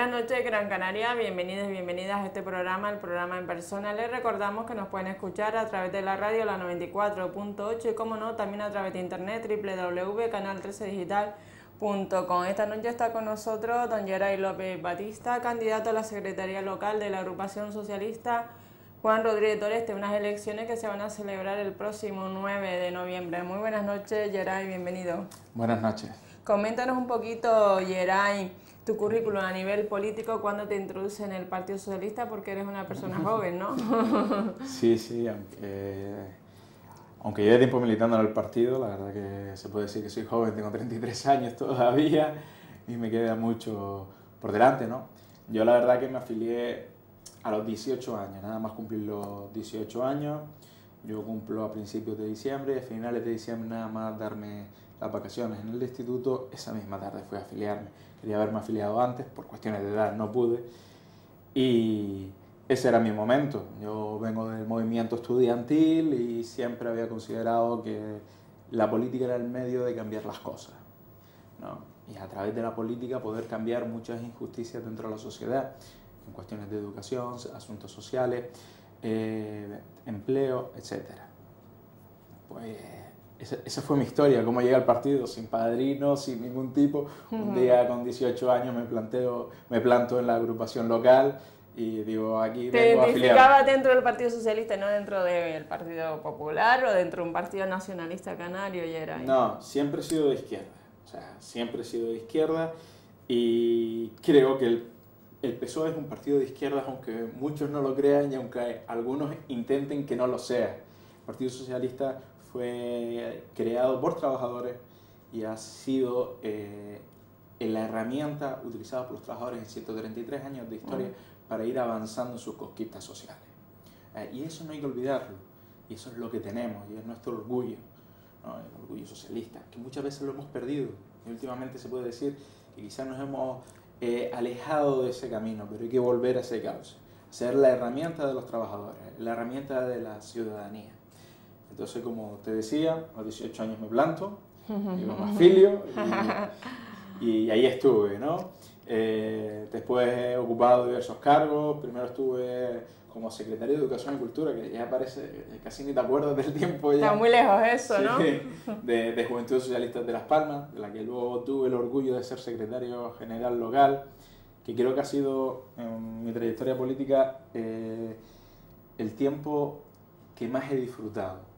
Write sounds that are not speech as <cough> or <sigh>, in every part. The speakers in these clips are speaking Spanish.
Buenas noches, Gran Canaria. Bienvenidos y bienvenidas a este programa, el programa en persona. Les recordamos que nos pueden escuchar a través de la radio, la 94.8 y, como no, también a través de internet, www.canal13digital.com. Esta noche está con nosotros don Geray López Batista, candidato a la Secretaría Local de la Agrupación Socialista Juan Rodríguez Toreste, unas elecciones que se van a celebrar el próximo 9 de noviembre. Muy buenas noches, Geray, bienvenido. Buenas noches. Coméntanos un poquito, Geray, tu currículum a nivel político, cuando te introduces en el Partido Socialista, porque eres una persona <laughs> joven, ¿no? <laughs> sí, sí, aunque, aunque lleve tiempo militando en el partido, la verdad que se puede decir que soy joven, tengo 33 años todavía y me queda mucho por delante, ¿no? Yo la verdad que me afilié a los 18 años, nada más cumplir los 18 años. Yo cumplo a principios de diciembre, a finales de diciembre nada más darme las vacaciones en el instituto, esa misma tarde fui a afiliarme. Quería haberme afiliado antes, por cuestiones de edad no pude. Y ese era mi momento. Yo vengo del movimiento estudiantil y siempre había considerado que la política era el medio de cambiar las cosas. ¿no? Y a través de la política poder cambiar muchas injusticias dentro de la sociedad, en cuestiones de educación, asuntos sociales, eh, empleo, etc. Pues esa, fue mi historia, cómo llegué al partido sin padrino, sin ningún tipo. Un día con 18 años me, planteo, me planto en la agrupación local y digo, aquí ¿Te identificaba dentro del Partido Socialista, no dentro del Partido Popular o dentro de un Partido Nacionalista Canario? Y era No, siempre he sido de izquierda. O sea, siempre he sido de izquierda y creo que el, el PSOE es un partido de izquierda, aunque muchos no lo crean y aunque algunos intenten que no lo sea. El Partido Socialista fue creado por trabajadores y ha sido eh, la herramienta utilizada por los trabajadores en 133 años de historia para ir avanzando en sus conquistas sociales. Eh, y eso no hay que olvidarlo, y eso es lo que tenemos, y es nuestro orgullo, el orgullo socialista, que muchas veces lo hemos perdido, y últimamente se puede decir que quizás nos hemos eh, alejado de ese camino, pero hay que volver a ese cauce, ser la herramienta de los trabajadores, la herramienta de la ciudadanía. Entonces, como te decía, a los 18 años me planto, <laughs> y me afilio y, ahí estuve, ¿no? Eh, después he ocupado diversos cargos, primero estuve como secretario de Educación y Cultura, que ya parece, casi ni te acuerdas del tiempo ya. Está muy lejos eso, ¿no? <laughs> De, de Juventud Socialista de Las Palmas, de la que luego tuve el orgullo de ser secretario general local, que creo que ha sido en mi trayectoria política eh, el tiempo que más he disfrutado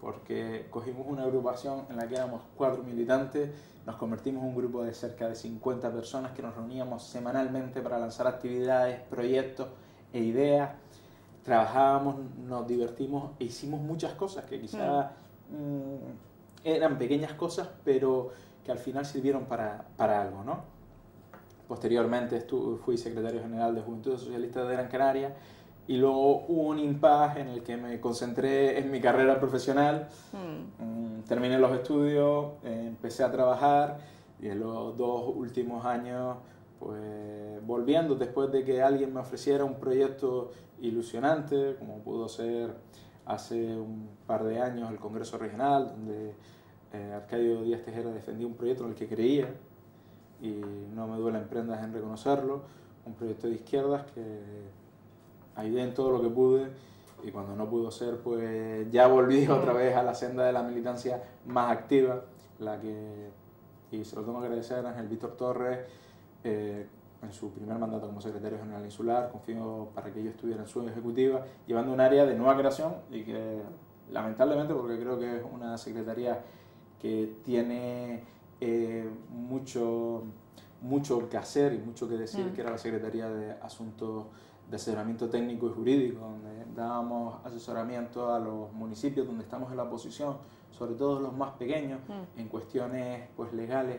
porque cogimos una agrupación en la que éramos cuatro militantes, nos convertimos en un grupo de cerca de 50 personas que nos reuníamos semanalmente para lanzar actividades, proyectos e ideas. Trabajábamos, nos divertimos e hicimos muchas cosas que quizás mm, eran pequeñas cosas, pero que al final sirvieron para, para algo. ¿no? Posteriormente estuve, fui secretario general de Juventud Socialista de Gran Canaria y luego hubo un impasse en el que me concentré en mi carrera profesional. Hmm. Mm, terminé los estudios, empecé a trabajar y en los dos últimos años, pues volviendo después de que alguien me ofreciera un proyecto ilusionante, como pudo ser hace un par de años el Congreso Regional, donde eh, Arcadio Díaz Tejera defendía un proyecto en el que creía, y no me duele en prendas en reconocerlo, un proyecto de izquierdas que ayudé en todo lo que pude y cuando no pudo ser, pues ya volví <laughs> otra vez a la senda de la militancia más activa, la que, y se lo tengo que agradecer a Ángel Víctor Torres, eh, en su primer mandato como secretario general insular, confío para que yo estuviera en su ejecutiva, llevando un área de nueva creación y que lamentablemente, porque creo que es una secretaría que tiene eh, mucho, mucho que hacer y mucho que decir, mm. que era la Secretaría de Asuntos de asesoramiento técnico y jurídico, donde dábamos asesoramiento a los municipios donde estamos en la oposición, sobre todo los más pequeños, mm. en cuestiones pues, legales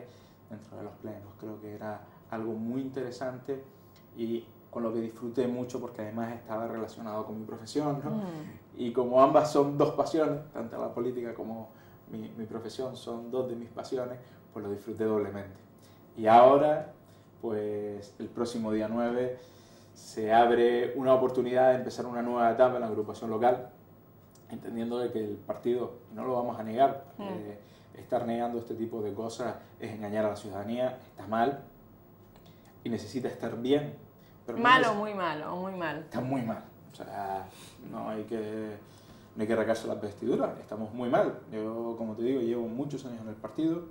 dentro de los plenos. Creo que era algo muy interesante y con lo que disfruté mucho porque además estaba relacionado con mi profesión. ¿no? Mm. Y como ambas son dos pasiones, tanto la política como mi, mi profesión son dos de mis pasiones, pues lo disfruté doblemente. Y ahora, pues el próximo día 9 se abre una oportunidad de empezar una nueva etapa en la agrupación local, entendiendo de que el partido, y no lo vamos a negar, mm. estar negando este tipo de cosas es engañar a la ciudadanía, está mal. y necesita estar bien. Pero malo, muy malo, muy mal. Está muy mal. O sea, no hay que, no hay que recarse las vestiduras, estamos muy mal. Yo, como te digo, llevo muchos años en el partido.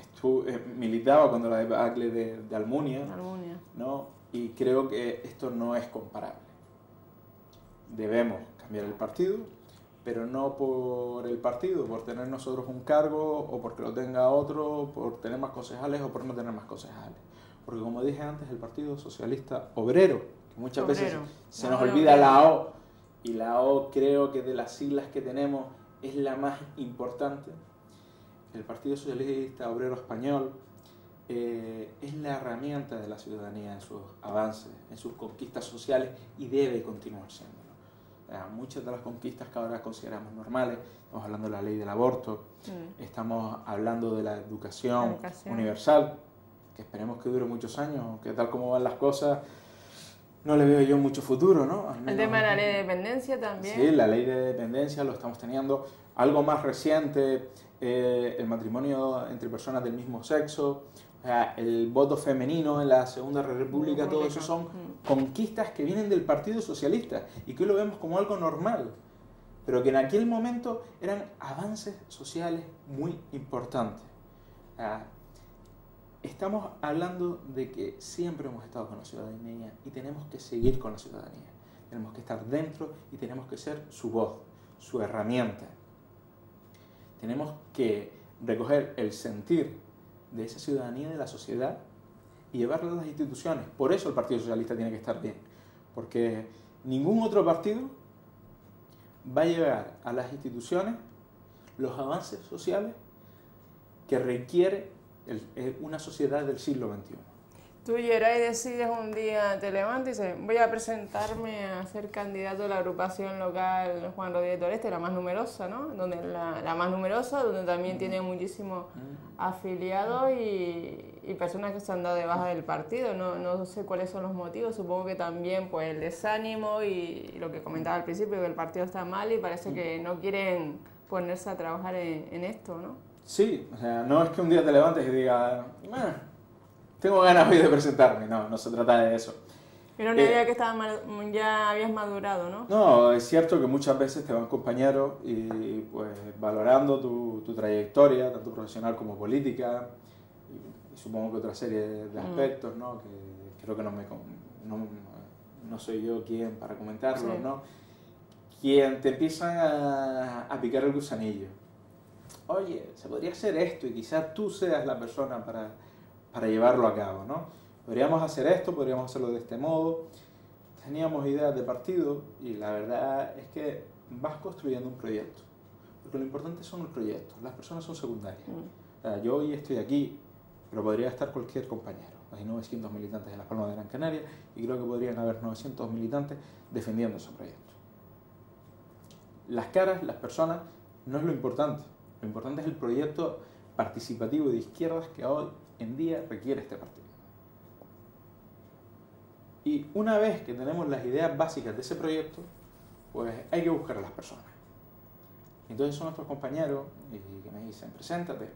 Estuve, eh, militaba cuando la debacle de, de Almunia, Almunia. ¿no? Y creo que esto no es comparable. Debemos cambiar el partido, pero no por el partido, por tener nosotros un cargo o porque lo tenga otro, por tener más concejales o por no tener más concejales. Porque como dije antes, el Partido Socialista Obrero, que muchas veces se nos olvida la O, y la O creo que de las siglas que tenemos es la más importante, el Partido Socialista Obrero Español eh, es la herramienta de la ciudadanía en sus avances, en sus conquistas sociales y debe continuar siendo muchas de las conquistas que ahora consideramos normales, estamos hablando de la ley del aborto, mm. estamos hablando de la educación, universal, que esperemos que dure muchos años, que tal como van las cosas, no le veo yo mucho futuro, ¿no? el tema de la ley de dependencia también. Sí, la ley de dependencia lo estamos teniendo. Algo más reciente, eh, el matrimonio entre personas del mismo sexo, el voto femenino en la Segunda República, todo eso son mm. conquistas que vienen del Partido Socialista y que hoy lo vemos como algo normal, pero que en aquel momento eran avances sociales muy importantes. estamos hablando de que siempre hemos estado con la ciudadanía y tenemos que seguir con la ciudadanía. Tenemos que estar dentro y tenemos que ser su voz, su herramienta. Tenemos que recoger el sentir de esa ciudadanía de la sociedad y llevarla a las instituciones. Por eso el Partido Socialista tiene que estar bien, porque ningún otro partido va a llevar a las instituciones los avances sociales que requiere eh, una sociedad del siglo XXI. Tú, Geray, decides un día, te levantas y dices, voy a presentarme a ser candidato a la agrupación local Juan Rodríguez Toreste, la más numerosa, ¿no? Donde la, la más numerosa, donde también tiene muchísimos afiliados y, y, personas que se han dado de baja del partido. No, no, sé cuáles son los motivos, supongo que también pues el desánimo y, lo que comentaba al principio, que el partido está mal y parece que no quieren ponerse a trabajar en, en esto, ¿no? Sí, o sea, no es que un día te levantes y digas tengo ganas hoy de presentarme. No, no se trata de eso. Era una idea que estaba ya habías madurado, ¿no? No, es cierto que muchas veces te van compañeros y pues valorando tu, tu trayectoria, tanto profesional como política, y, supongo que otra serie de mm. aspectos, ¿no? Que creo que no, me, no, no soy yo quien para comentarlo, ¿no? Quien te empiezan a, a picar el gusanillo. Oye, se podría hacer esto y quizás tú seas la persona para para llevarlo a cabo. ¿no? Podríamos hacer esto, podríamos hacerlo de este modo. Teníamos ideas de partido y la verdad es que vas construyendo un proyecto. Porque lo importante son los proyectos, las personas son secundarias. Mm. yo hoy estoy aquí, pero podría estar cualquier compañero. Hay 900 militantes en Las Palmas de Gran Canaria y creo que podrían haber 900 militantes defendiendo ese proyecto. Las caras, las personas, no es lo importante. Lo importante es el proyecto participativo de izquierdas que hoy en día requiere este partido. Y una vez que tenemos las ideas básicas de ese proyecto, pues hay que buscar a las personas. Entonces son nuestros compañeros y que me dicen, preséntate.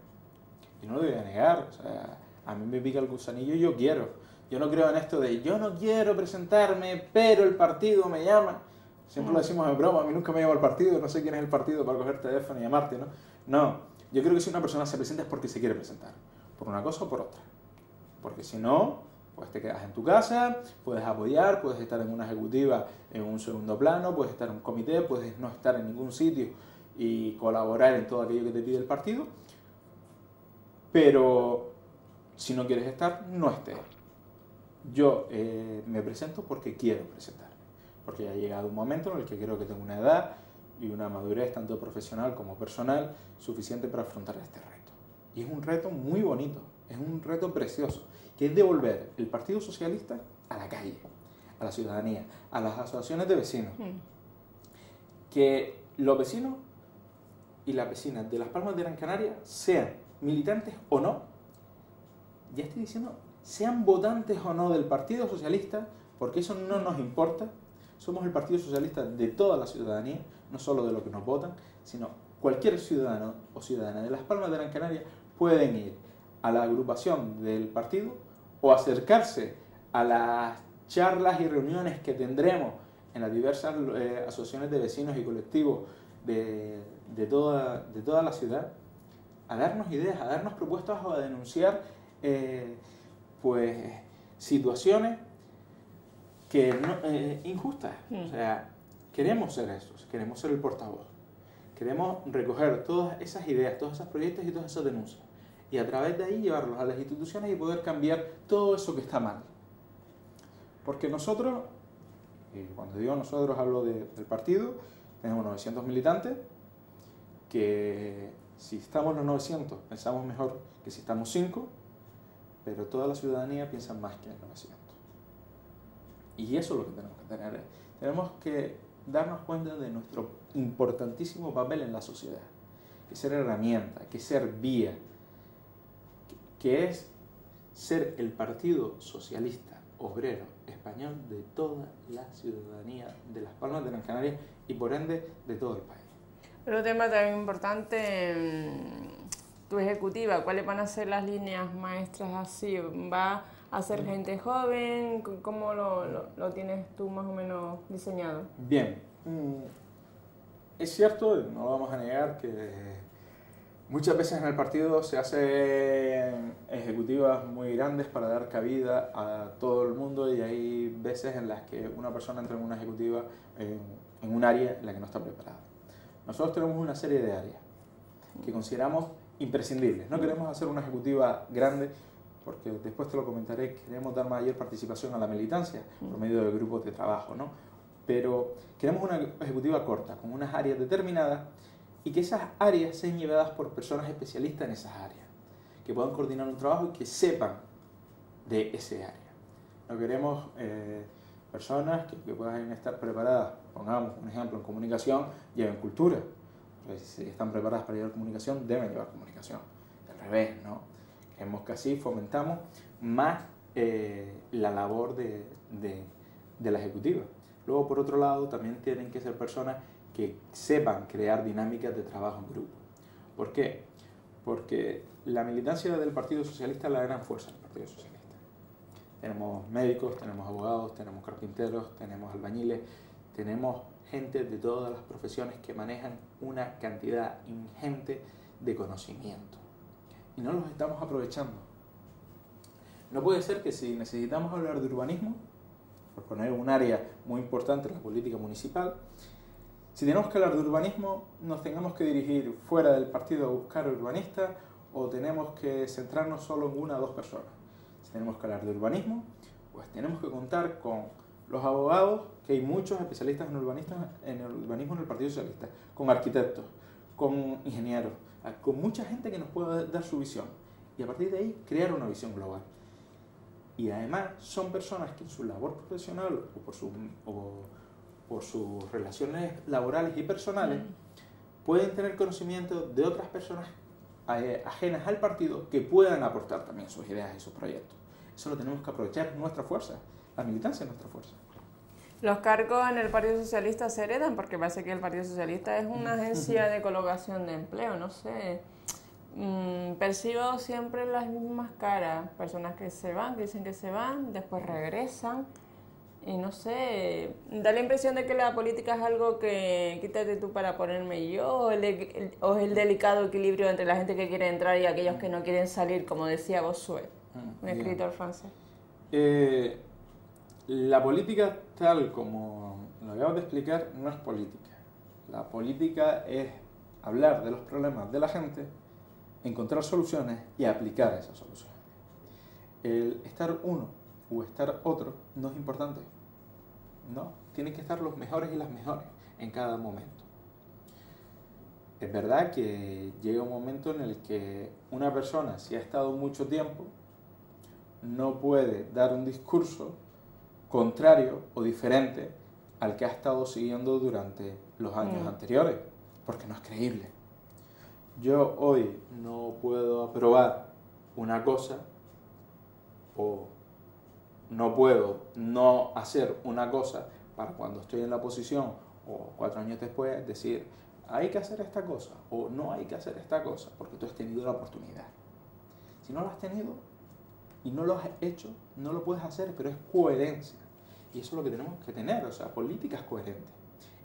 Y no lo voy a negar, o sea, a mí me pica el gusanillo y yo quiero. Yo no creo en esto de yo no quiero presentarme, pero el partido me llama. Siempre lo decimos en broma, a mí nunca me llama el partido, no sé quién es el partido para coger teléfono y llamarte, ¿no? No, yo creo que si una persona se presenta es porque se quiere presentar por una cosa o por otra. Porque si no, pues te quedas en tu casa, puedes apoyar, puedes estar en una ejecutiva en un segundo plano, puedes estar en un comité, puedes no estar en ningún sitio y colaborar en todo aquello que te pide el partido. Pero si no quieres estar, no estés. Yo eh, me presento porque quiero presentarme, porque ya ha llegado un momento en el que creo que tengo una edad y una madurez tanto profesional como personal suficiente para afrontar este reto. Y es un reto muy bonito, es un reto precioso, que es devolver el Partido Socialista a la calle, a la ciudadanía, a las asociaciones de vecinos. Hmm. Que los vecinos y las vecinas de Las Palmas de Gran Canaria sean militantes o no, ya estoy diciendo, sean votantes o no del Partido Socialista, porque eso no nos importa. Somos el Partido Socialista de toda la ciudadanía, no solo de los que nos votan, sino cualquier ciudadano o ciudadana de Las Palmas de Gran Canaria pueden ir a la agrupación del partido o acercarse a las charlas y reuniones que tendremos en las diversas eh, asociaciones de vecinos y colectivos de, de, toda, de toda la ciudad, a darnos ideas, a darnos propuestas o a denunciar eh, pues, situaciones que no, eh, injustas. O mm. sea, queremos ser esos, queremos ser el portavoz. Queremos recoger todas esas ideas, todos esos proyectos y todas esas denuncias. Y a través de ahí llevarlos a las instituciones y poder cambiar todo eso que está mal. Porque nosotros, y cuando digo nosotros hablo del partido, tenemos 900 militantes, que si estamos los 900 pensamos mejor que si estamos 5, pero toda la ciudadanía piensa más que en 900. Y eso es lo que tenemos que tener. Tenemos que darnos cuenta de nuestro importantísimo papel en la sociedad, que ser herramienta, que ser vía, que es ser el Partido Socialista Obrero Español de toda la ciudadanía de las Palmas de Gran Canaria y por ende de todo el país. Otro tema también importante, mm, tu ejecutiva, ¿cuáles van a ser las líneas maestras así? ¿Va a ser mm. gente joven? ¿Cómo lo, lo, tienes tú más o menos diseñado? Bien, mm, es cierto, no vamos a negar que muchas veces en el partido se hacen ejecutivas muy grandes para dar cabida a todo el mundo y hay veces en las que una persona entra en una ejecutiva en, un área en la que no está preparada. Nosotros tenemos una serie de áreas que consideramos imprescindibles. No queremos hacer una ejecutiva grande porque después te lo comentaré, queremos dar mayor participación a la militancia por medio de grupos de trabajo, ¿no? Pero queremos una ejecutiva corta, con unas áreas determinadas y que esas áreas sean llevadas por personas especialistas en esas áreas, que puedan coordinar un trabajo y que sepan de ese área. No queremos eh, personas que, puedan estar preparadas, pongamos un ejemplo, en comunicación, lleven cultura. si están preparadas para llevar comunicación, deben llevar comunicación. Al revés, ¿no? Queremos que así fomentamos más eh, la labor de, de, de la ejecutiva. Luego, por otro lado, también tienen que ser personas que sepan crear dinámicas de trabajo en grupo. ¿Por qué? Porque la militancia del Partido Socialista es la gran fuerza del Partido Socialista. Tenemos médicos, tenemos abogados, tenemos carpinteros, tenemos albañiles, tenemos gente de todas las profesiones que manejan una cantidad ingente de conocimiento. Y no los estamos aprovechando. No puede ser que si necesitamos hablar de urbanismo, por poner un área muy importante en la política municipal, si tenemos que hablar de urbanismo, nos tengamos que dirigir fuera del partido a buscar urbanistas o tenemos que centrarnos solo en una o dos personas tenemos que hablar de urbanismo, pues tenemos que contar con los abogados, que hay muchos especialistas en, urbanistas, en urbanismo en el Partido Socialista, con arquitectos, con ingenieros, con mucha gente que nos pueda dar su visión y a partir de ahí crear una visión global. Y además son personas que en su labor profesional o por, su, o por sus relaciones laborales y personales pueden tener conocimiento de otras personas eh, ajenas al partido que puedan aportar también sus ideas y sus proyectos. Eso lo tenemos que aprovechar, nuestra fuerza, la militancia es nuestra fuerza. Los cargos en el Partido Socialista se heredan porque parece que el Partido Socialista es una <laughs> agencia de colocación de empleo, no sé. Mm, percibo siempre las mismas caras, personas que se van, que dicen que se van, después regresan. Y no sé, da la impresión de que la política es algo que quítate tú para ponerme yo, o, el, o el delicado equilibrio entre la gente que quiere entrar y aquellos que no quieren salir, como decía Bossuet. Mm, un escritor francés. Eh, la política tal como lo acabo de explicar no es política. La política es hablar de los problemas de la gente, encontrar soluciones y aplicar esas soluciones. El estar uno o estar otro no es importante. No, tienen que estar los mejores y las mejores en cada momento. Es verdad que llega un momento en el que una persona, si ha estado mucho tiempo, no puede dar un discurso contrario o diferente al que ha estado siguiendo durante los años mm. anteriores, porque no es creíble. Yo hoy no puedo aprobar una cosa o no puedo no hacer una cosa para cuando estoy en la posición o cuatro años después decir hay que hacer esta cosa o no hay que hacer esta cosa porque tú has tenido la oportunidad. Si no la has tenido, y no lo has hecho, no lo puedes hacer, pero es coherencia. Y eso es lo que tenemos que tener, o sea, políticas coherentes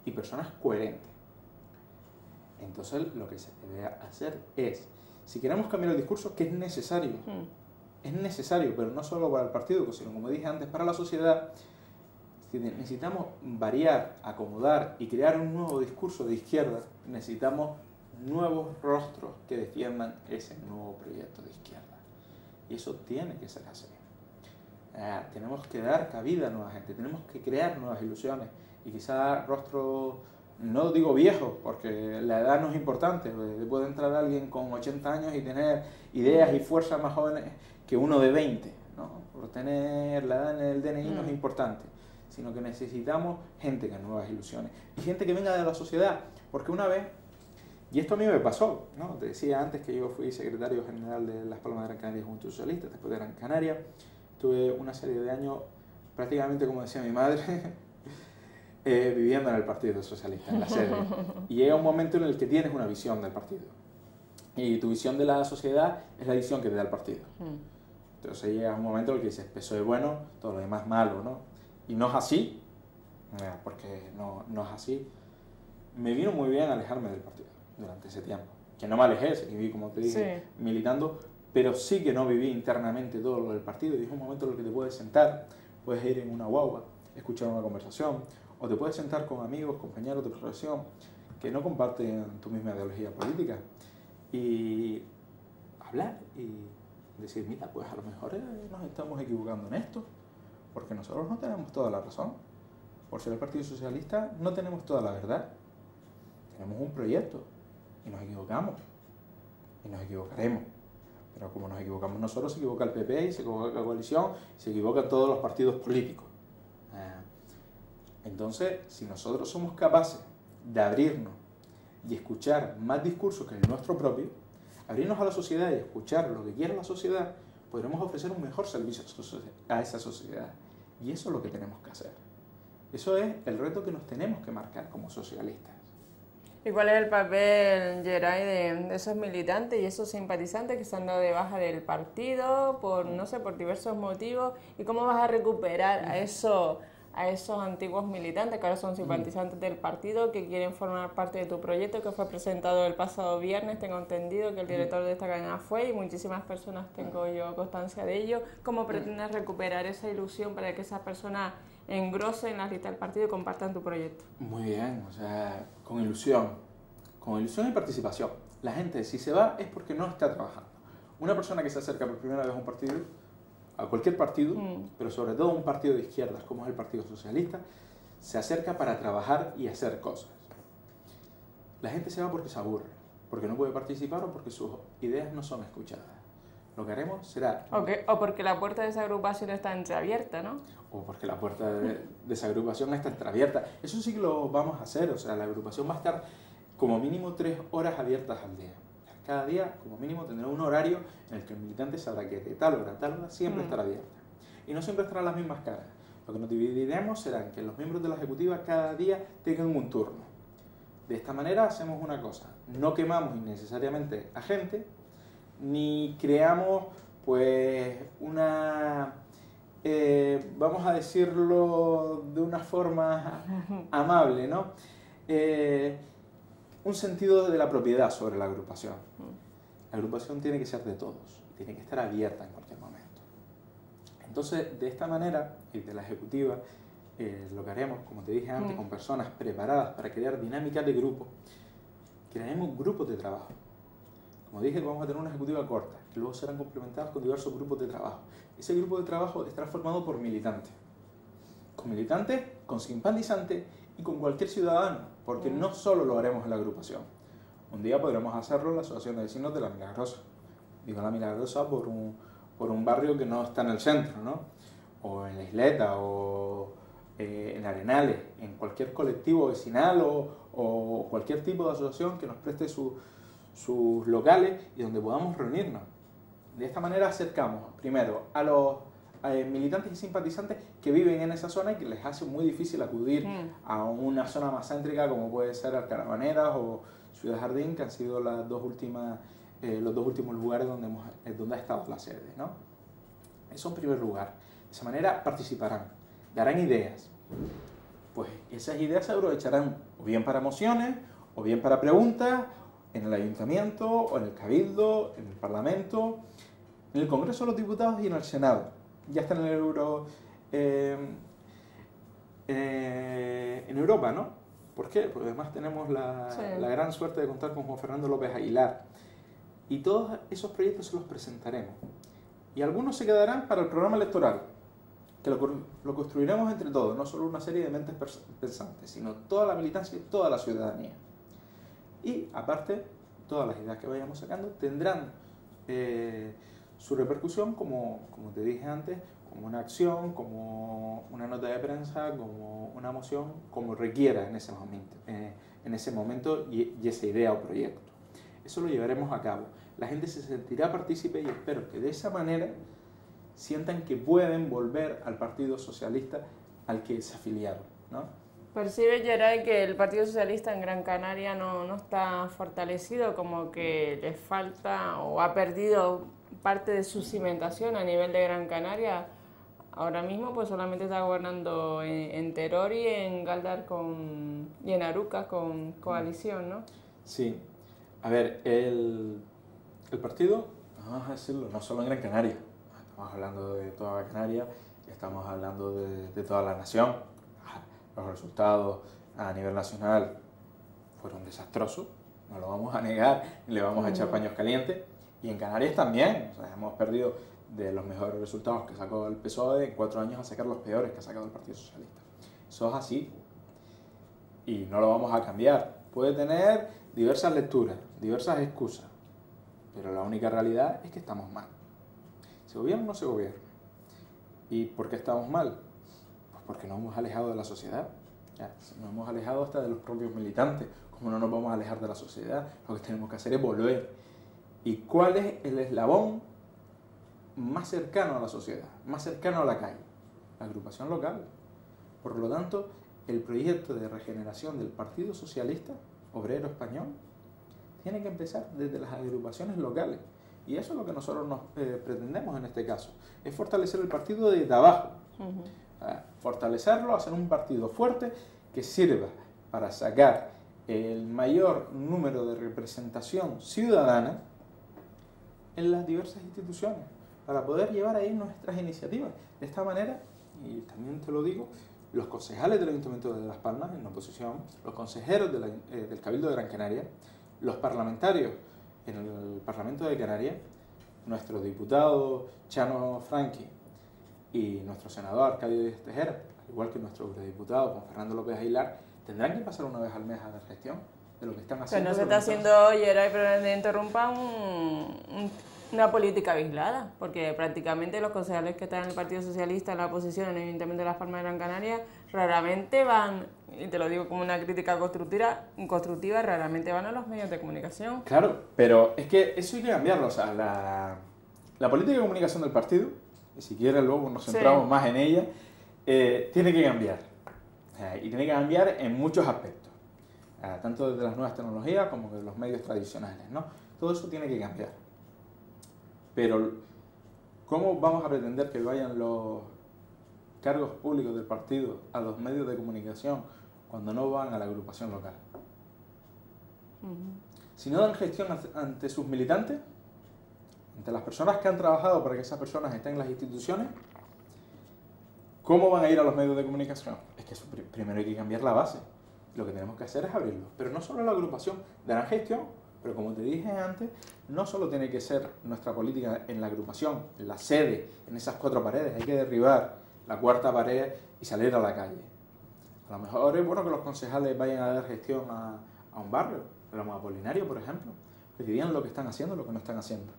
y personas coherentes. Entonces lo que se debe hacer es, si queremos cambiar el discurso, que es necesario, hmm. Es necesario, pero no solo para el partido, sino como dije antes, para la sociedad, necesitamos variar, acomodar y crear un nuevo discurso de izquierda, necesitamos nuevos rostros que defiendan ese nuevo proyecto de izquierda. Y eso tiene que ser así. Eh, tenemos que dar cabida a nueva gente, tenemos que crear nuevas ilusiones y quizá rostros, no digo viejos, porque la edad no es importante, puede entrar alguien con 80 años y tener ideas y fuerzas más jóvenes que uno de 20, ¿no? por tener la edad en el DNI no es mm. importante, sino que necesitamos gente con nuevas ilusiones y gente que venga de la sociedad, porque una vez y esto a mí me pasó, ¿no? Te decía antes que yo fui secretario general de Las Palmas de Gran Canaria Juntos Socialistas, después de Gran Canaria. Tuve una serie de años, prácticamente como decía mi madre, <laughs> eh, viviendo en el Partido Socialista, en la sede. Y llega un momento en el que tienes una visión del partido. Y tu visión de la sociedad es la visión que te da el partido. Hmm. Entonces llega un momento en el que dices, peso es bueno, todo lo demás malo, ¿no? Y no es así, porque no, no es así. Me vino muy bien alejarme del partido durante ese tiempo. Que no me alejé, seguí, como te dije, militando, pero sí que no viví internamente todo lo del partido. Y es un momento en el que te puedes sentar, puedes ir en una guagua, escuchar una conversación, o te puedes sentar con amigos, compañeros de profesión que no comparten tu misma ideología política y hablar y decir, mira, pues a lo mejor eh, nos estamos equivocando en esto, porque nosotros no tenemos toda la razón. Por ser el Partido Socialista no tenemos toda la verdad. Tenemos un proyecto, y nos equivocamos. Y nos equivocaremos. Pero como nos equivocamos nosotros, se equivoca el PP y se equivoca la coalición, y se equivocan todos los partidos políticos. Ah. Entonces, si nosotros somos capaces de abrirnos y escuchar más discursos que el nuestro propio, abrirnos a la sociedad y escuchar lo que quiere la sociedad, podremos ofrecer un mejor servicio a esa sociedad. Y eso es lo que tenemos que hacer. Eso es el reto que nos tenemos que marcar como socialistas. ¿Y cuál es el papel, Geray, de, esos militantes y esos simpatizantes que se han dado de baja del partido por, no sé, por diversos motivos? ¿Y cómo vas a recuperar a, <laughs> eso, a esos antiguos militantes que ahora son simpatizantes del partido, que quieren formar parte de tu proyecto que fue presentado el pasado viernes? Tengo entendido que el director de esta cadena fue y muchísimas personas tengo yo constancia de ello. ¿Cómo pretendes recuperar esa ilusión para que esas personas engrosen las listas del partido y compartan tu proyecto? Muy bien, o sea con ilusión, con ilusión y participación. La gente, si se va, es porque no está trabajando. Una persona que se acerca por primera vez a un partido, a cualquier partido, mm. pero sobre todo a un partido de izquierdas como es el Partido Socialista, se acerca para trabajar y hacer cosas. La gente se va porque se aburre, porque no puede participar o porque sus ideas no son escuchadas. Lo que haremos será... O, porque la puerta de esa agrupación está entreabierta, ¿no? O porque la puerta de, esa agrupación está entreabierta. Eso sí que lo vamos a hacer, o sea, la agrupación va a estar como mínimo tres horas abiertas al día. Cada día, como mínimo, tendrá un horario en el que el militante sabrá que de tal hora a tal hora siempre mm. estará abierta. Y no siempre estarán las mismas caras. Lo que nos dividiremos será que los miembros de la ejecutiva cada día tengan un turno. De esta manera hacemos una cosa, no quemamos innecesariamente a gente, ni creamos pues una, eh, vamos a decirlo de una forma <laughs> amable, ¿no? Eh, un sentido de la propiedad sobre la agrupación. La agrupación tiene que ser de todos, tiene que estar abierta en cualquier momento. Entonces, de esta manera, y de la ejecutiva, eh, lo que haremos, como te dije antes, mm. con personas preparadas para crear dinámicas de grupo, crearemos grupos de trabajo como dije, vamos a tener una ejecutiva corta, que luego serán complementadas con diversos grupos de trabajo. Ese grupo de trabajo estará formado por militantes. Con militantes, con simpatizantes y con cualquier ciudadano, porque no solo lo haremos en la agrupación. Un día podremos hacerlo en la Asociación de Vecinos de La Milagrosa. Digo La Milagrosa por un, por un barrio que no está en el centro, ¿no? O en la isleta, o eh, en Arenales, en cualquier colectivo vecinal o, o cualquier tipo de asociación que nos preste su, sus locales y donde podamos reunirnos. De esta manera acercamos primero a los militantes y simpatizantes que viven en esa zona y que les hace muy difícil acudir mm. a una zona más céntrica como puede ser Alcarabaneras o Ciudad Jardín, que han sido las dos últimas, eh, los dos últimos lugares donde, hemos, eh, donde ha estado la sede. ¿no? Eso en primer lugar. De esa manera participarán, darán ideas. Pues esas ideas se aprovecharán o bien para mociones, o bien para preguntas, en el ayuntamiento, o en el cabildo, en el parlamento, en el Congreso de los Diputados y en el Senado. Ya está en el Euro... Eh, eh, en Europa, ¿no? ¿Por qué? Porque además tenemos la, la, gran suerte de contar con Juan Fernando López Aguilar. Y todos esos proyectos se los presentaremos. Y algunos se quedarán para el programa electoral, que lo, lo construiremos entre todos, no solo una serie de mentes pensantes, sino toda la militancia y toda la ciudadanía. Y aparte, todas las ideas que vayamos sacando tendrán eh, su repercusión, como, como te dije antes, como una acción, como una nota de prensa, como una moción, como requiera en ese momento, eh, en ese momento y, esa idea o proyecto. Eso lo llevaremos a cabo. La gente se sentirá partícipe y espero que de esa manera sientan que pueden volver al Partido Socialista al que se afiliaron. ¿no? ¿Percibe, Geray, que el Partido Socialista en Gran Canaria no, no está fortalecido, como que le falta o ha perdido parte de su cimentación a nivel de Gran Canaria? Ahora mismo pues solamente está gobernando en, en Teror y en Galdar con, y en Aruca con coalición, ¿no? Sí. A ver, el, el partido, vamos a decirlo, no solo en Gran Canaria, estamos hablando de toda Canaria, estamos hablando de, de toda la nación. Los resultados a nivel nacional fueron desastrosos, no lo vamos a negar, le vamos a echar paños calientes. Y en Canarias también, o sea, hemos perdido de los mejores resultados que sacó el PSOE en cuatro años a sacar los peores que ha sacado el Partido Socialista. Eso es así. Y no lo vamos a cambiar. Puede tener diversas lecturas, diversas excusas, pero la única realidad es que estamos mal. ¿Se gobierna o no se gobierna? ¿Y por qué estamos mal? Pues porque nos hemos alejado de la sociedad. nos hemos alejado hasta de los propios militantes. Como no nos vamos a alejar de la sociedad, lo que tenemos que hacer es volver. ¿Y cuál es el eslabón más cercano a la sociedad, más cercano a la calle, la agrupación local. Por lo tanto, el proyecto de regeneración del Partido Socialista Obrero Español tiene que empezar desde las agrupaciones locales. Y eso es lo que nosotros nos eh, pretendemos en este caso, es fortalecer el partido desde abajo, fortalecerlo, hacer un partido fuerte que sirva para sacar el mayor número de representación ciudadana en las diversas instituciones para poder llevar ahí nuestras iniciativas. De esta manera, y también te lo digo, los concejales del Ayuntamiento de Las Palmas, en oposición, los consejeros eh, del Cabildo de Gran Canaria, los parlamentarios en el Parlamento de Canarias, nuestro diputado Chano Franqui y nuestro senador Arcadio Díaz Tejera, al igual que nuestro diputado Juan Fernando López Aguilar, tendrán que pasar una vez al mes a la gestión de lo que están haciendo. Pero no se está haciendo, hoy, era pero interrumpa, un una política aislada, porque prácticamente los concejales que están en el Partido Socialista en la oposición en el Ayuntamiento de Las Palmas de Gran Canaria raramente van, y te lo digo como una crítica constructiva, constructiva raramente van a los medios de comunicación. Claro, pero es que eso hay que cambiarlo, o sea, la, la política de comunicación del partido, y si quieres luego nos centramos más en ella, eh, tiene que cambiar, y tiene que cambiar en muchos aspectos, tanto desde las nuevas tecnologías como de los medios tradicionales, ¿no? Todo eso tiene que cambiar. Pero, ¿cómo vamos a pretender que vayan los cargos públicos del partido a los medios de comunicación cuando no van a la agrupación local? Si no dan gestión ante sus militantes, ante las personas que han trabajado para que esas personas estén en las instituciones, ¿cómo van a ir a los medios de comunicación? Es que primero hay que cambiar la base. Lo que tenemos que hacer es abrirlo. Pero no solo la agrupación, darán gestión, pero como te dije antes, no solo tiene que ser nuestra política en la agrupación, en la sede, en esas cuatro paredes, hay que derribar la cuarta pared y salir a la calle. A lo mejor es bueno que los concejales vayan a dar gestión a, un barrio, el Lomo Apolinario, por ejemplo, que digan lo que están haciendo lo que no están haciendo.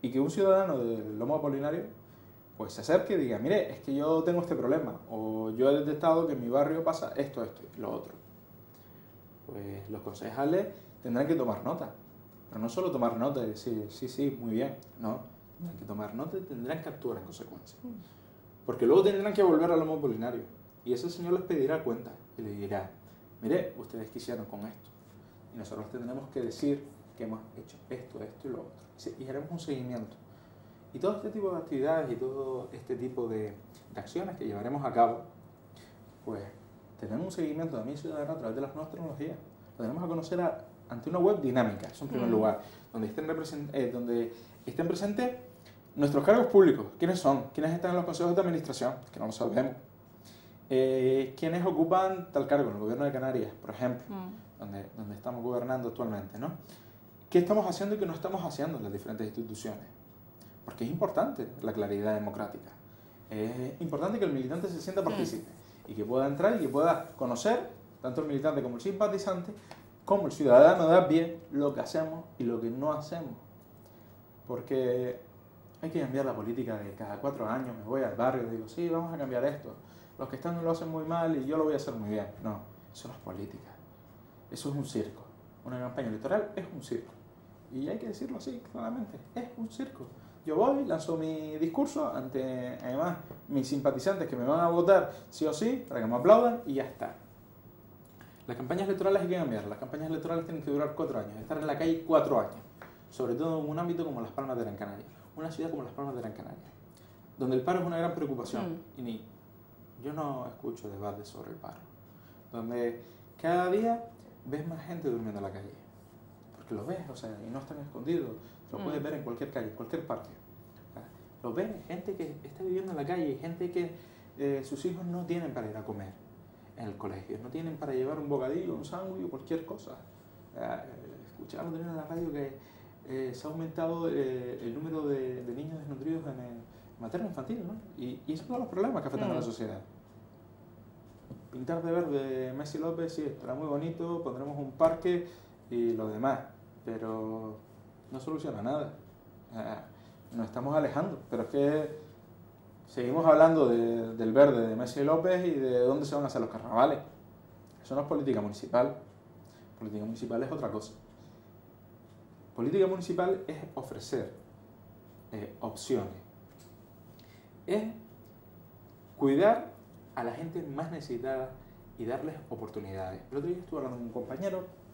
Y que un ciudadano del Lomo Apolinario pues se acerque y diga, mire, es que yo tengo este problema, o yo he detectado que en mi barrio pasa esto, esto y lo otro. Pues los concejales tendrán que tomar nota. Pero no solo tomar nota y decir, sí, sí, muy bien. No, tendrán que tomar nota y tendrán que actuar en consecuencia. Porque luego tendrán que volver al lomo polinario. Y ese señor les pedirá cuenta y le dirá, mire, ustedes quisieron con esto. Y nosotros tendremos que decir que hemos hecho esto, esto y lo otro. Y haremos un seguimiento. Y todo este tipo de actividades y todo este tipo de, de acciones que llevaremos a cabo, pues tenemos un seguimiento de mi ciudadano a través de las nuevas tecnologías. Lo tenemos a conocer ante una web dinámica, eso en primer mm. lugar, donde estén, eh, donde estén presentes nuestros cargos públicos, quiénes son, quiénes están en los consejos de administración, que no lo sabemos, eh, quiénes ocupan tal cargo en el gobierno de Canarias, por ejemplo, mm. donde, donde estamos gobernando actualmente, ¿no? ¿Qué estamos haciendo y qué no estamos haciendo en las diferentes instituciones? Porque es importante la claridad democrática. Es importante que el militante se sienta mm. Y que pueda entrar y que pueda conocer, tanto el militante como el simpatizante, como el ciudadano de a pie, lo que hacemos y lo que no hacemos. Porque hay que cambiar la política de cada cuatro años, me voy al barrio y digo, sí, vamos a cambiar esto. Los que están lo hacen muy mal y yo lo voy a hacer muy bien. No, eso no es política. Eso es un circo. Una campaña electoral es un circo. Y hay que decirlo así, claramente. Es un circo. Yo voy, lanzo mi discurso ante, además, mis simpatizantes que me van a votar sí o sí, para que me aplaudan y ya está. Las campañas electorales hay que cambiar. Las campañas electorales tienen que durar cuatro años, estar en la calle cuatro años. Sobre todo en un ámbito como Las Palmas de Gran Canaria. Una ciudad como Las Palmas de Gran Canaria. Donde el paro es una gran preocupación. Mm. Y ni, yo no escucho debates sobre el paro. Donde cada día ves más gente durmiendo en la calle. Porque lo ves, o sea, y no están escondidos lo puedes ver en cualquier calle, en cualquier parque. Lo ves, gente que está viviendo en la calle, gente que eh, sus hijos no tienen para ir a comer en el colegio, no tienen para llevar un bocadillo, un sándwich o cualquier cosa. escuchamos en la radio que eh, se ha aumentado eh, el número de, niños desnutridos en el materno infantil, ¿no? Y, y esos son los problemas que afectan a la mm. sociedad. Pintar de verde Messi López, sí, estará muy bonito, pondremos un parque y lo demás, pero no soluciona nada. nos estamos alejando, pero es que seguimos hablando del verde de Messi López y de dónde se van a hacer los carnavales. Eso no es política municipal. Política municipal es otra cosa. Política municipal es ofrecer eh, opciones. Es cuidar a la gente más necesitada y darles oportunidades. El otro día estuve hablando con un compañero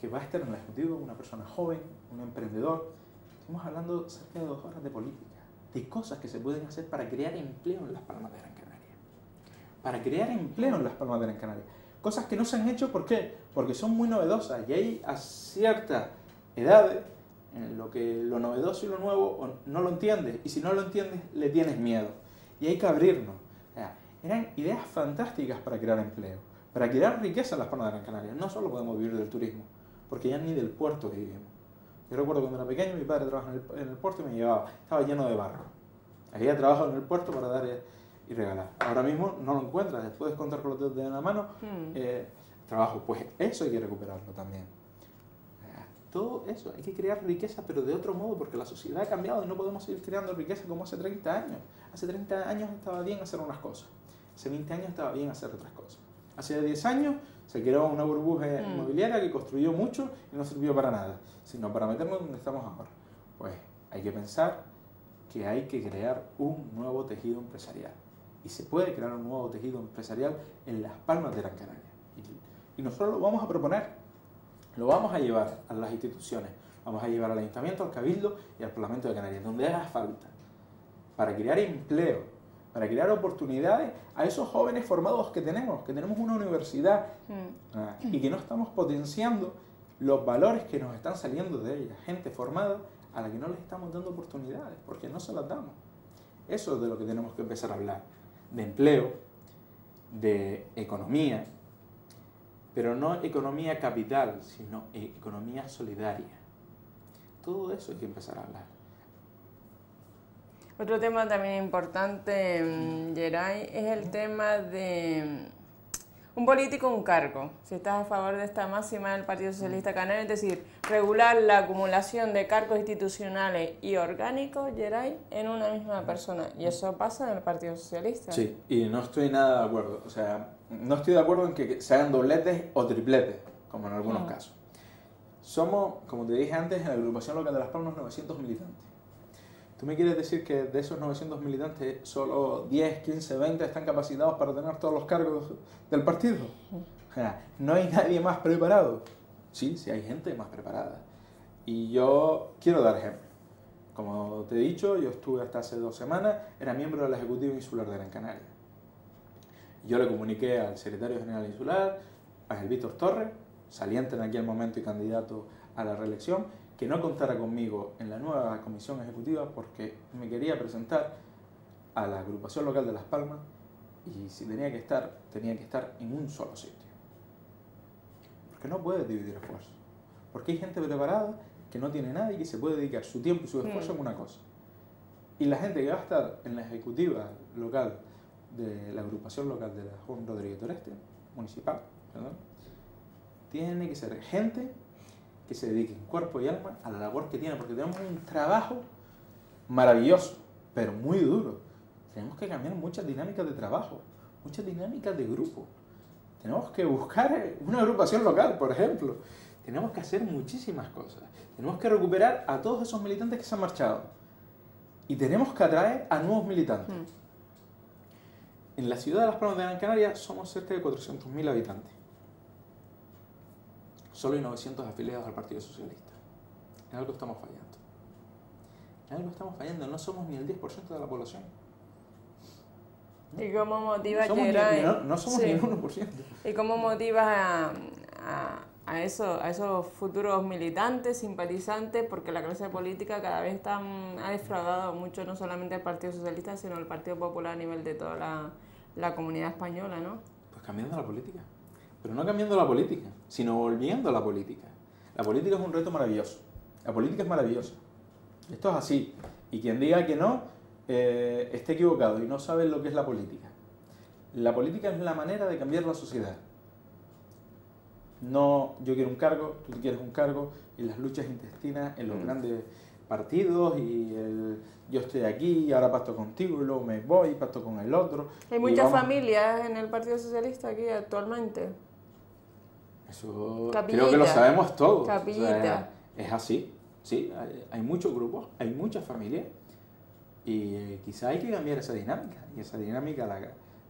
que va a estar en el ejecutivo, una persona joven, un emprendedor. Estamos hablando cerca de dos horas de política, de cosas que se pueden hacer para crear empleo en las Palmas de Gran Canaria. Para crear empleo en las Palmas de Gran Canaria. Cosas que no se han hecho, ¿por qué? Porque son muy novedosas y hay a cierta edad en lo que lo novedoso y lo nuevo no lo entiendes y si no lo entiendes le tienes miedo. Y hay que abrirnos. eran ideas fantásticas para crear empleo, para crear riqueza en las Palmas de Gran Canaria. No solo podemos vivir del turismo, porque ya ni del puerto vivimos. Yo recuerdo cuando era pequeño, mi padre trabajaba en el, puerto y me llevaba, estaba lleno de barro. Había trabajado en el puerto para dar y regalar. Ahora mismo no lo encuentras, puedes contar con los dedos de la mano hmm. eh, trabajo. Pues eso hay que recuperarlo también. Eh, todo eso, hay que crear riqueza, pero de otro modo, porque la sociedad ha cambiado y no podemos seguir creando riqueza como hace 30 años. Hace 30 años estaba bien hacer unas cosas, hace 20 años estaba bien hacer otras cosas. Hace 10 años se creó una burbuja mm. inmobiliaria que construyó mucho y no sirvió para nada, sino para meternos donde estamos ahora. Pues hay que pensar que hay que crear un nuevo tejido empresarial. Y se puede crear un nuevo tejido empresarial en las palmas de Gran Canaria. Y, nosotros lo vamos a proponer, lo vamos a llevar a las instituciones, vamos a llevar al Ayuntamiento, al Cabildo y al Parlamento de Canarias, donde haga falta, para crear empleo, para crear oportunidades a esos jóvenes formados que tenemos, que tenemos una universidad mm. y que no estamos potenciando los valores que nos están saliendo de ella, gente formada a la que no les estamos dando oportunidades, porque no se las damos. Eso es de lo que tenemos que empezar a hablar, de empleo, de economía, pero no economía capital, sino economía solidaria. Todo eso hay que empezar a hablar. Otro tema también importante, mm, Geray, es el tema de un político, un cargo. Si estás a favor de esta máxima del Partido Socialista Canario, es decir, regular la acumulación de cargos institucionales y orgánicos, Geray, en una misma persona. Y eso pasa en el Partido Socialista. Sí, y no estoy nada de acuerdo. O sea, no estoy de acuerdo en que se hagan dobletes o tripletes, como en algunos mm. casos. Somos, como te dije antes, en la agrupación local de Las Palmas 900 militantes. ¿Tú me quieres decir que de esos 900 militantes solo 10, 15, 20 están capacitados para tener todos los cargos del partido? No hay nadie más preparado. Sí, sí hay gente más preparada. Y yo quiero dar ejemplo. Como te he dicho, yo estuve hasta hace dos semanas, era miembro del Ejecutivo Insular de Gran Canaria. Yo le comuniqué al secretario general insular, a el Víctor Torres, saliente en aquel momento y candidato a la reelección, que no contara conmigo en la nueva comisión ejecutiva porque me quería presentar a la agrupación local de Las Palmas y si tenía que estar, tenía que estar en un solo sitio. Porque no puedes dividir esfuerzos. Porque hay gente preparada que no tiene nada y que se puede dedicar su tiempo y su esfuerzo en una cosa. Y la gente que va a estar en la ejecutiva local de la agrupación local de la Juan Rodríguez Toreste, municipal, perdón, tiene que ser gente que se dedique en cuerpo y alma a la labor que tiene, porque tenemos un trabajo maravilloso, pero muy duro. Tenemos que cambiar muchas dinámicas de trabajo, muchas dinámicas de grupo. Tenemos que buscar una agrupación local, por ejemplo. Tenemos que hacer muchísimas cosas. Tenemos que recuperar a todos esos militantes que se han marchado. Y tenemos que atraer a nuevos militantes. Mm. En la ciudad de Las Palmas de Gran Canaria somos cerca de 400.000 habitantes. Solo hay 900 afiliados al Partido Socialista. En algo estamos fallando. En algo estamos fallando. No somos ni el 10% de la población. ¿Y cómo motivas no, no, somos ni el 1%. ¿Y cómo motivas a, a, eso, a esos futuros militantes, simpatizantes? Porque la clase política cada vez está, ha defraudado mucho, no solamente el Partido Socialista, sino el Partido Popular a nivel de toda la, la comunidad española, ¿no? Pues cambiando la política. Pero no cambiando la política, sino volviendo a la política. La política es un reto maravilloso. La política es maravillosa. Esto es así. Y quien diga que no, eh, esté equivocado y no sabe lo que es la política. La política es la manera de cambiar la sociedad. No yo quiero un cargo, tú quieres un cargo, y las luchas intestinas en los mm. grandes partidos y el yo estoy aquí y ahora pasto contigo y luego me voy, pasto con el otro. Hay muchas familias en el Partido Socialista aquí actualmente. Eso creo que lo sabemos todos. es así, sí, hay, muchos grupos, hay muchas familias y eh, quizá hay que cambiar esa dinámica y esa dinámica la,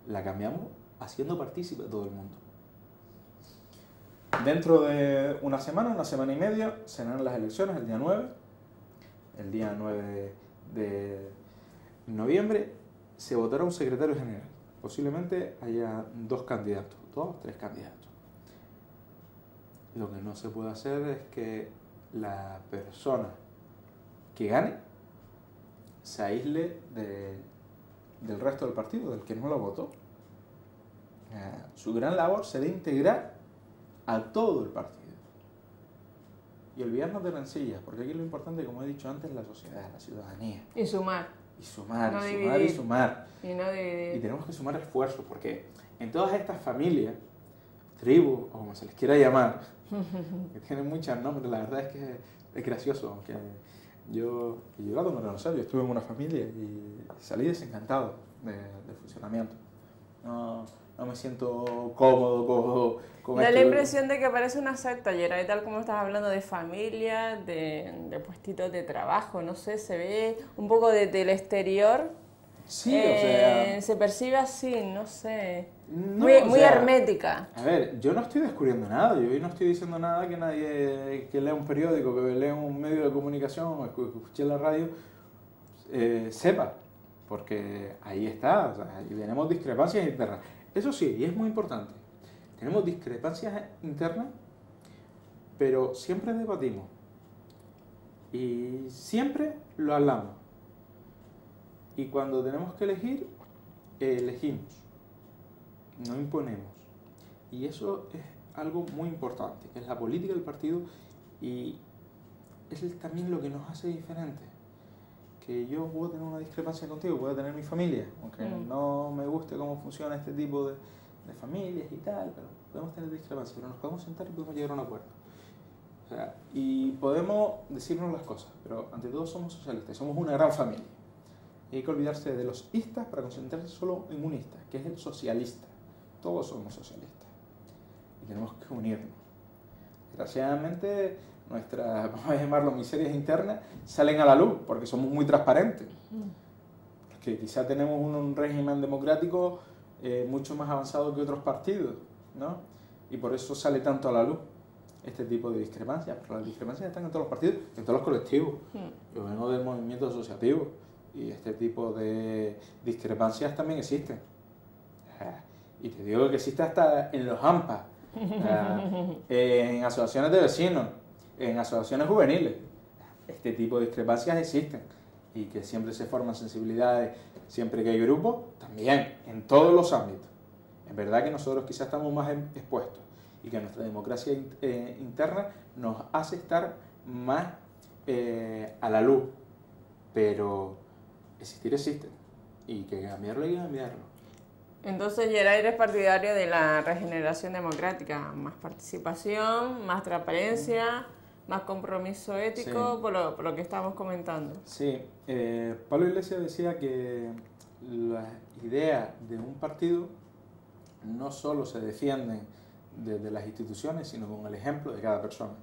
la cambiamos haciendo partícipe todo el mundo. Dentro de una semana, una semana y media, serán las elecciones el día 9, el día 9 de noviembre, se votará un secretario general. Posiblemente haya dos candidatos, dos, tres candidatos. Lo que no se puede hacer es que la persona que gane se aísle del resto del partido, del que no lo votó. Eh, su gran labor será integrar a todo el partido. Y olvidarnos de rencillas, porque aquí lo importante, como he dicho antes, es la sociedad, la ciudadanía. Y sumar. Y sumar, y sumar, y sumar. Y, no y tenemos que sumar esfuerzos, porque en todas estas familias, tribus, o como se les quiera llamar, <laughs> que tienen muchos nombres, la verdad es que es gracioso, aunque yo, yo lo tengo yo estuve en una familia y salí desencantado del funcionamiento. No, no me siento cómodo con, Da la impresión de que parece una secta, y tal como estás hablando de familia, de, de puestitos de trabajo, no sé, se ve un poco desde el exterior Sí, o sea... Eh, se percibe así, no sé. Muy, hermética. A ver, yo no estoy descubriendo nada, yo no estoy diciendo nada que nadie que lea un periódico, que lea un medio de comunicación o que escuche la radio eh, sepa, porque ahí está, o sea, y tenemos discrepancias internas. Eso sí, y es muy importante, tenemos discrepancias internas, pero siempre debatimos y siempre lo hablamos y cuando tenemos que elegir, elegimos, no imponemos. Y eso es algo muy importante, que es la política del partido y es también lo que nos hace diferentes. Que yo puedo tener una discrepancia contigo, puedo tener mi familia, aunque mm. no me guste cómo funciona este tipo de, de, familias y tal, pero podemos tener discrepancias, pero nos podemos sentar y podemos llegar a un acuerdo. O sea, y podemos decirnos las cosas, pero ante todo somos socialistas, somos una gran familia. Y hay que olvidarse de los istas para concentrarse solo en un ista, que es el socialista. Todos somos socialistas. Y tenemos que unirnos. Desgraciadamente, nuestras, <laughs> vamos a llamarlo, miserias internas salen a la luz porque somos muy transparentes. Porque quizá tenemos un, régimen democrático eh, mucho más avanzado que otros partidos, ¿no? Y por eso sale tanto a la luz. este tipo de discrepancias, pero las discrepancias están en todos los partidos, en todos los colectivos. Hmm. Yo vengo del movimiento asociativo y este tipo de discrepancias también existen. Y te digo que existe hasta en los AMPA, <laughs> en asociaciones de vecinos, en asociaciones juveniles. Este tipo de discrepancias existen y que siempre se forman sensibilidades, siempre que hay grupos, también en todos los ámbitos. Es verdad que nosotros quizás estamos más expuestos y que nuestra democracia eh, interna nos hace estar más eh, a la luz, pero existir existe y que cambiarlo hay que cambiarlo. Entonces, Geray eres partidario de la regeneración democrática, más participación, más transparencia, más compromiso ético, por, lo, por, lo, que estamos comentando. Sí, eh, Pablo Iglesias decía que la idea de un partido no solo se defienden desde las instituciones, sino con el ejemplo de cada persona.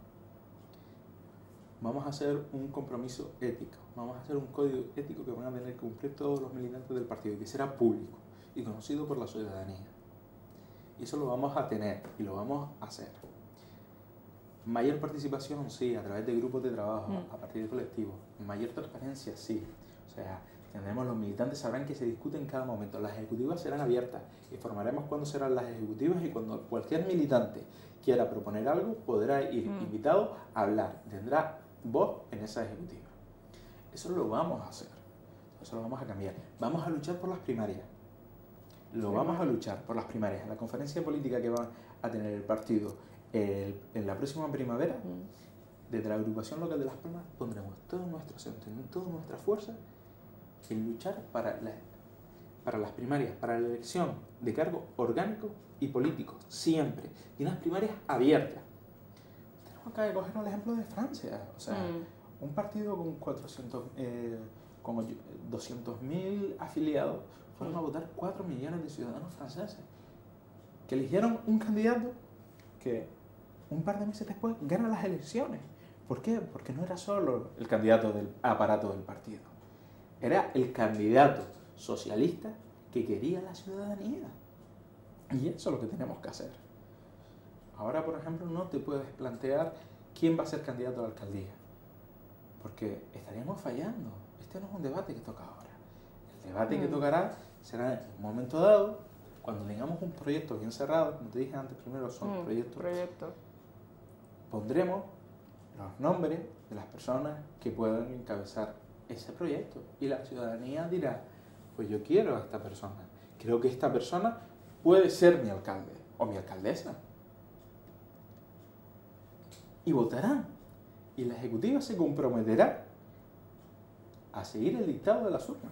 Vamos a hacer un compromiso ético, vamos a hacer un código ético que van a tener que cumplir todos los militantes del partido y que será público y conocido por la ciudadanía. Y eso lo vamos a tener y lo vamos a hacer. Mayor participación, sí, a través de grupos de trabajo, mm. a partir de colectivos. Mayor transparencia, sí. O sea, tendremos los militantes sabrán que se discute en cada momento. Las ejecutivas serán abiertas. Informaremos cuándo serán las ejecutivas y cuando cualquier militante quiera proponer algo, podrá ir mm. invitado a hablar. Tendrá voz en esa ejecutiva. Eso lo vamos a hacer. Eso lo vamos a cambiar. Vamos a luchar por las primarias. Lo vamos a luchar por las primarias. En la conferencia política que va a tener el partido en la próxima primavera, desde la agrupación local de Las Palmas, pondremos todo nuestro centro, toda nuestra fuerza en luchar para, para las primarias, para la elección de cargos orgánicos y políticos, siempre. Y unas primarias abiertas. Tenemos acá que coger el ejemplo de Francia. O sea, mm. un partido con 400, eh, con 200.000 afiliados fueron a votar 4 millones de ciudadanos franceses que eligieron un candidato que un par de meses después gana las elecciones. ¿Por qué? Porque no era solo el candidato del aparato del partido, era el candidato socialista que quería la ciudadanía. Y eso es lo que tenemos que hacer. Ahora, por ejemplo, no te puedes plantear quién va a ser candidato a la alcaldía, porque estaríamos fallando. Este no es un debate que toca ahora. El debate que mm. tocará será en un momento dado, cuando tengamos un proyecto bien cerrado, como te dije antes, primero son mm, proyectos. Proyecto. Pondremos los nombres de las personas que puedan encabezar ese proyecto y la ciudadanía dirá, pues yo quiero a esta persona, creo que esta persona puede ser mi alcalde o mi alcaldesa. Y votarán. Y la ejecutiva se comprometerá a seguir el dictado de las urnas.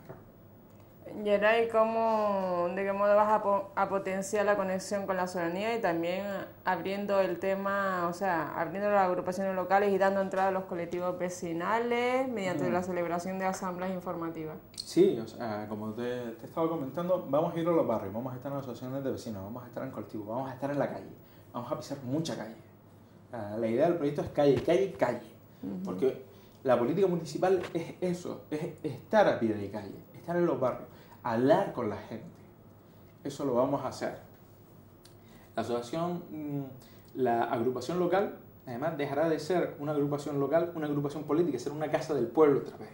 Geray, ¿cómo, ¿de qué modo vas a, potenciar la conexión con la ciudadanía y también abriendo el tema, o sea, abriendo las agrupaciones locales y dando entrada a los colectivos vecinales mediante la celebración de asambleas informativas? Sí, o sea, como te, te, estaba comentando, vamos a ir a los barrios, vamos a estar en asociaciones de vecinos, vamos a estar en colectivos, vamos a estar en la calle, vamos a pisar mucha calle. La idea del proyecto es calle, calle, calle, porque la política municipal es eso, es estar a pie de calle, estar en los barrios hablar con la gente. Eso lo vamos a hacer. La asociación, mm, la agrupación local, además dejará de ser una agrupación local, una agrupación política, ser una casa del pueblo otra vez.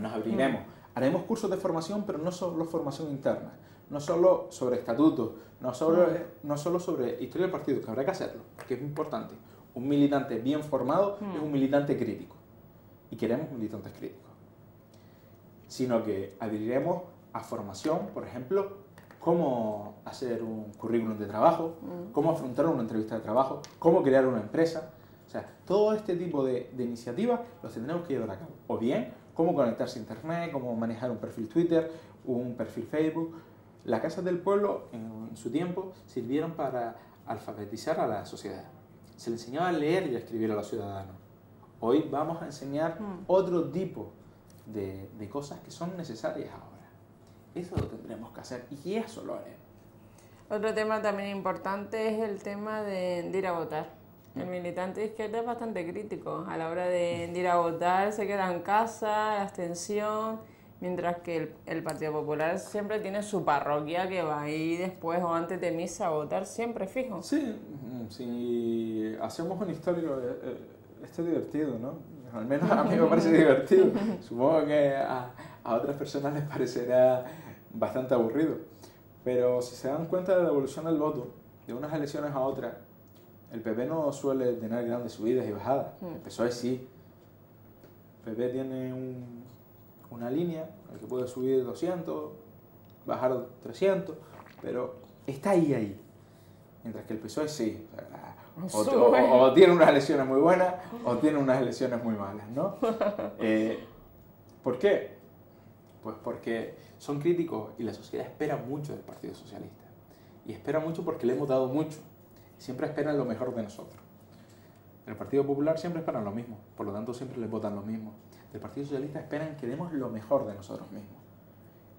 nos abriremos. Haremos cursos de formación, pero no solo formación interna, no solo sobre estatutos, no solo, no solo sobre historia del partido, que habrá que hacerlo, que es importante. Un militante bien formado es un militante crítico. Y queremos militantes críticos. Sino que abriremos a formación, por ejemplo, cómo hacer un currículum de trabajo, mm. cómo afrontar una entrevista de trabajo, cómo crear una empresa. O sea, todo este tipo de, iniciativas los tendremos que llevar a cabo. O bien, cómo conectarse a Internet, cómo manejar un perfil Twitter, un perfil Facebook. Las casas del pueblo en, su tiempo sirvieron para alfabetizar a la sociedad. Se le enseñaba a leer y a escribir a los ciudadanos. Hoy vamos a enseñar mm. otro tipo de, de cosas que son necesarias ahora. Eso lo tendremos que hacer y eso lo haré. Otro tema también importante es el tema de, ir a votar. El militante de izquierda es bastante crítico. A la hora de, ir a votar se queda en casa, abstención, mientras que el, Partido Popular siempre tiene su parroquia que va ahí después o antes de misa a votar, siempre fijo. Sí, si hacemos un histórico, eh, eh, esto es divertido, ¿no? Al menos a mí me parece <laughs> divertido. Supongo que a, a otras personas les parecerá bastante aburrido. Pero si se dan cuenta de la evolución del voto, de unas elecciones a otras, el PP no suele tener grandes subidas y bajadas. El PSOE sí. El PP tiene un, una línea en la que puede subir 200, bajar 300, pero está ahí, ahí. Mientras que el PSOE sí. O, <laughs> o- o tiene unas elecciones muy buenas o tiene unas elecciones muy malas, ¿no? <laughs> Eh, ¿Por qué? Pues porque son críticos y la sociedad espera mucho del Partido Socialista. Y espera mucho porque le hemos dado mucho. Siempre esperan lo mejor de nosotros. El Partido Popular siempre esperan lo mismo, por lo tanto siempre les votan lo mismo. Del Partido Socialista esperan que demos lo mejor de nosotros mismos.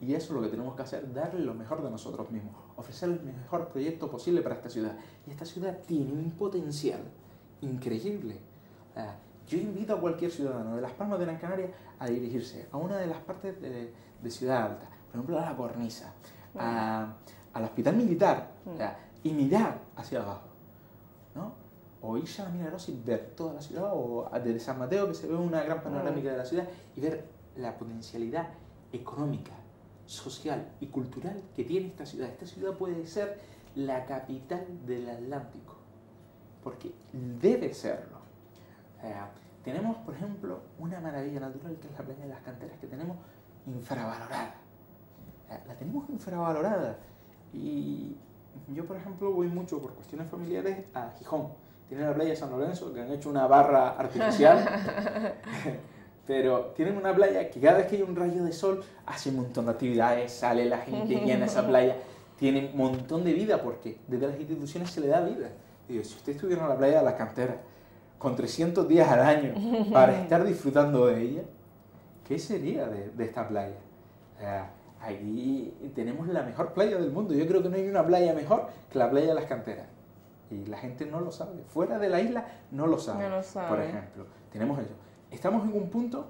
Y eso es lo que tenemos que hacer, darle lo mejor de nosotros mismos, ofrecer el mejor proyecto posible para esta ciudad. Y esta ciudad tiene un potencial increíble. Ah, yo invito a cualquier ciudadano de Las Palmas de Gran Canaria a dirigirse a una de las partes de, de Ciudad Alta, por ejemplo a la Cornisa, a- al Hospital Militar, o sea, y mirar hacia abajo. ¿no? O irse a la Milagrosa y ver toda la ciudad, o desde San Mateo que se ve una gran panorámica de la ciudad y ver la potencialidad económica, social y cultural que tiene esta ciudad. Esta ciudad puede ser la capital del Atlántico, porque debe serlo. Tenemos, por ejemplo, una maravilla natural que es la playa de las canteras que tenemos infravalorada. La tenemos infravalorada. Y yo, por ejemplo, voy mucho por cuestiones familiares a Gijón. Tiene la playa de San Lorenzo, que han hecho una barra artificial. <laughs> Pero tienen una playa que cada vez que hay un rayo de sol hace un montón de actividades, sale la gente llena esa playa, tiene un montón de vida porque desde las instituciones se le da vida. Digo, si usted estuviera en la playa de las canteras con 300 días al año para <laughs> estar disfrutando de ella, ¿qué sería de, de esta playa? O sea, aquí tenemos la mejor playa del mundo. Yo creo que no hay una playa mejor que la playa de las canteras. Y la gente no lo sabe. Fuera de la isla no lo sabe. No lo Por sabe. ejemplo, tenemos eso. Estamos en un punto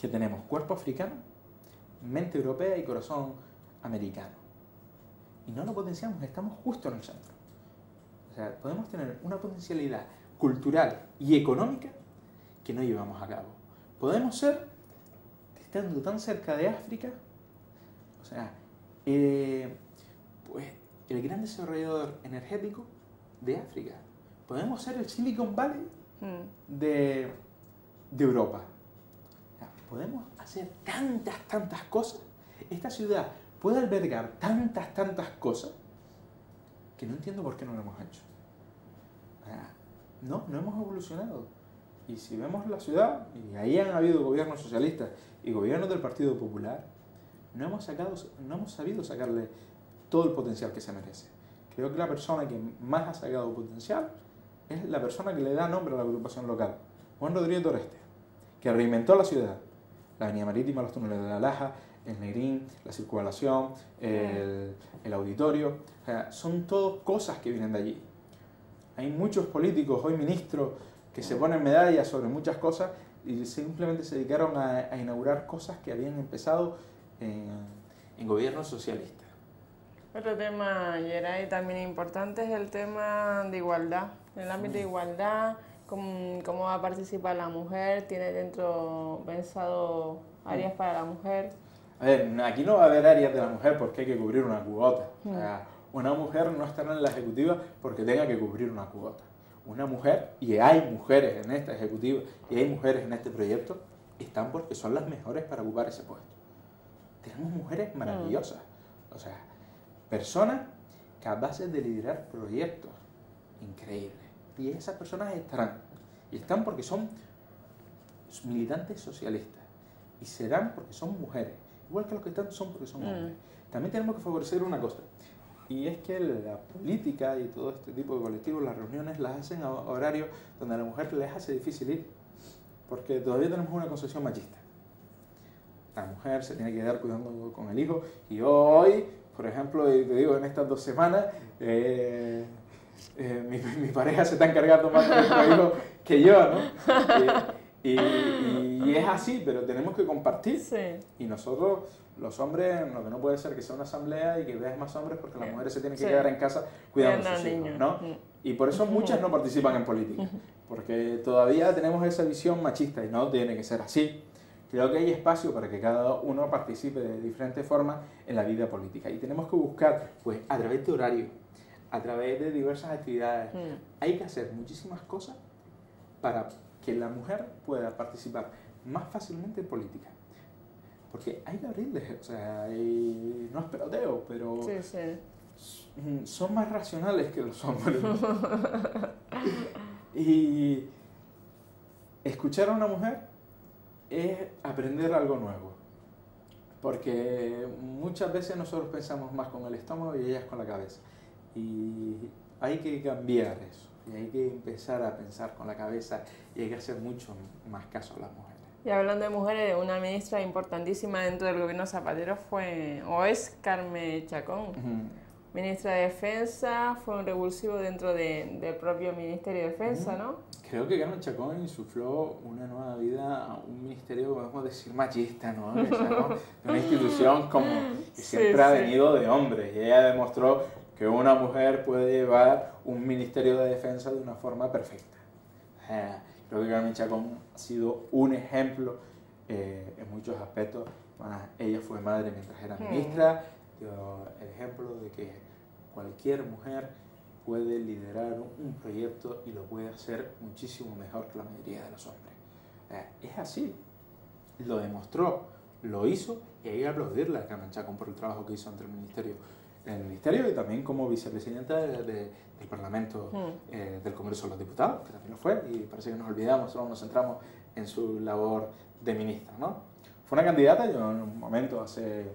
que tenemos cuerpo africano, mente europea y corazón americano. Y no lo potenciamos, estamos justo en el centro. O sea, podemos tener una potencialidad cultural y económica que no llevamos a cabo. Podemos ser, estando tan cerca de África, sea, eh, pues el gran desarrollador energético de África. Podemos ser el Silicon Valley Mm. de, de Europa. O sea, podemos hacer tantas, tantas cosas. Esta ciudad puede albergar tantas, tantas cosas que no entiendo por qué no lo hemos hecho. O sea, no, no hemos evolucionado. Y si vemos la ciudad, y ahí han habido gobiernos socialistas y gobiernos del Partido Popular, no hemos, sacado, no hemos sabido sacarle todo el potencial que se merece. Creo que la persona que más ha sacado potencial es la persona que le da nombre a la agrupación local, Juan Rodríguez Toreste, que reinventó la ciudad. La avenida marítima, los túneles de la Laja, el Negrín, la circulación, el, el auditorio. O sea, son todo cosas que vienen de allí. Hay muchos políticos, hoy ministros, que se ponen medallas sobre muchas cosas y simplemente se dedicaron a, a inaugurar cosas que habían empezado en, en gobiernos socialistas. Otro tema, Geray, también importante es el tema de igualdad. En el ámbito de igualdad, cómo, cómo va a participar la mujer, tiene dentro pensado áreas para la mujer. A ver, aquí no va a haber áreas de la mujer porque hay que cubrir una cuota. O sea, una mujer no estará en la ejecutiva porque tenga que cubrir una cuota. Una mujer, y hay mujeres en esta ejecutiva, y hay mujeres en este proyecto, están porque son las mejores para ocupar ese puesto. Tenemos mujeres maravillosas. O sea, personas capaces de liderar proyectos increíbles. Y esas personas estarán. Y están porque son militantes socialistas. Y serán porque son mujeres. Igual que los que están son porque son Mm. hombres. También tenemos que favorecer una cosa. Y es que la política y todo este tipo de colectivos, las reuniones las hacen a horarios donde a la mujer les hace difícil ir. Porque todavía tenemos una concepción machista. La mujer se tiene que quedar cuidando con el hijo. Y hoy, por ejemplo, te digo, en estas dos semanas, eh, eh, mi, mi pareja se está encargando más de nuestro hijo que yo, ¿no? Y, y- y es así, pero tenemos que compartir. Sí. Y nosotros, los hombres, lo que no puede ser que sea una asamblea y que veas más hombres porque las mujeres se tienen que Sí. quedar en casa cuidando a sus hijos. ¿no? Y por eso muchas no participan en política, porque todavía tenemos esa visión machista y no tiene que ser así. Creo que hay espacio para que cada uno participe de diferentes formas en la vida política y tenemos que buscar, pues, a través de horarios, a través de diversas actividades, Mm. hay que hacer muchísimas cosas para que la mujer pueda participar más fácilmente en política. Porque hay que abrirles, o sea, y no es peloteo, pero Sí, sí. mm, son más racionales que los hombres. <laughs> y escuchar a una mujer es aprender algo nuevo. Porque muchas veces nosotros pensamos más con el estómago y ellas con la cabeza. Y hay que cambiar eso. Y hay que empezar a pensar con la cabeza y hay que hacer mucho más caso a las mujeres. Y hablando de mujeres, una ministra importantísima dentro del gobierno Zapatero fue, o es Carmen Chacón. Ministra de Defensa, fue un revulsivo dentro de- del propio Ministerio de Defensa, ¿no? Creo que Carmen Chacón insufló una nueva vida a un ministerio, podemos decir, machista, ¿no? O sea, ¿no? De una institución como que Sí, siempre ha sí. venido de hombres y ella demostró que una mujer puede llevar un ministerio de defensa de una forma perfecta. Sea, creo que Carmen Chacón ha sido un ejemplo eh, en muchos aspectos. Además, ella fue madre mientras era Mm. ministra, el ejemplo de que cualquier mujer puede liderar un proyecto y lo puede hacer muchísimo mejor que la mayoría de los hombres. Eh, es así, lo demostró, lo hizo y hay que aplaudirle a Carmen Chacón por el trabajo que hizo ante el ministerio, en el ministerio y también como vicepresidenta de- de- del Parlamento Mm. eh, del Congreso de los Diputados, que también lo fue, y parece que nos olvidamos, solo nos centramos en su labor de ministra. ¿no? Fue una candidata, yo en un momento, hace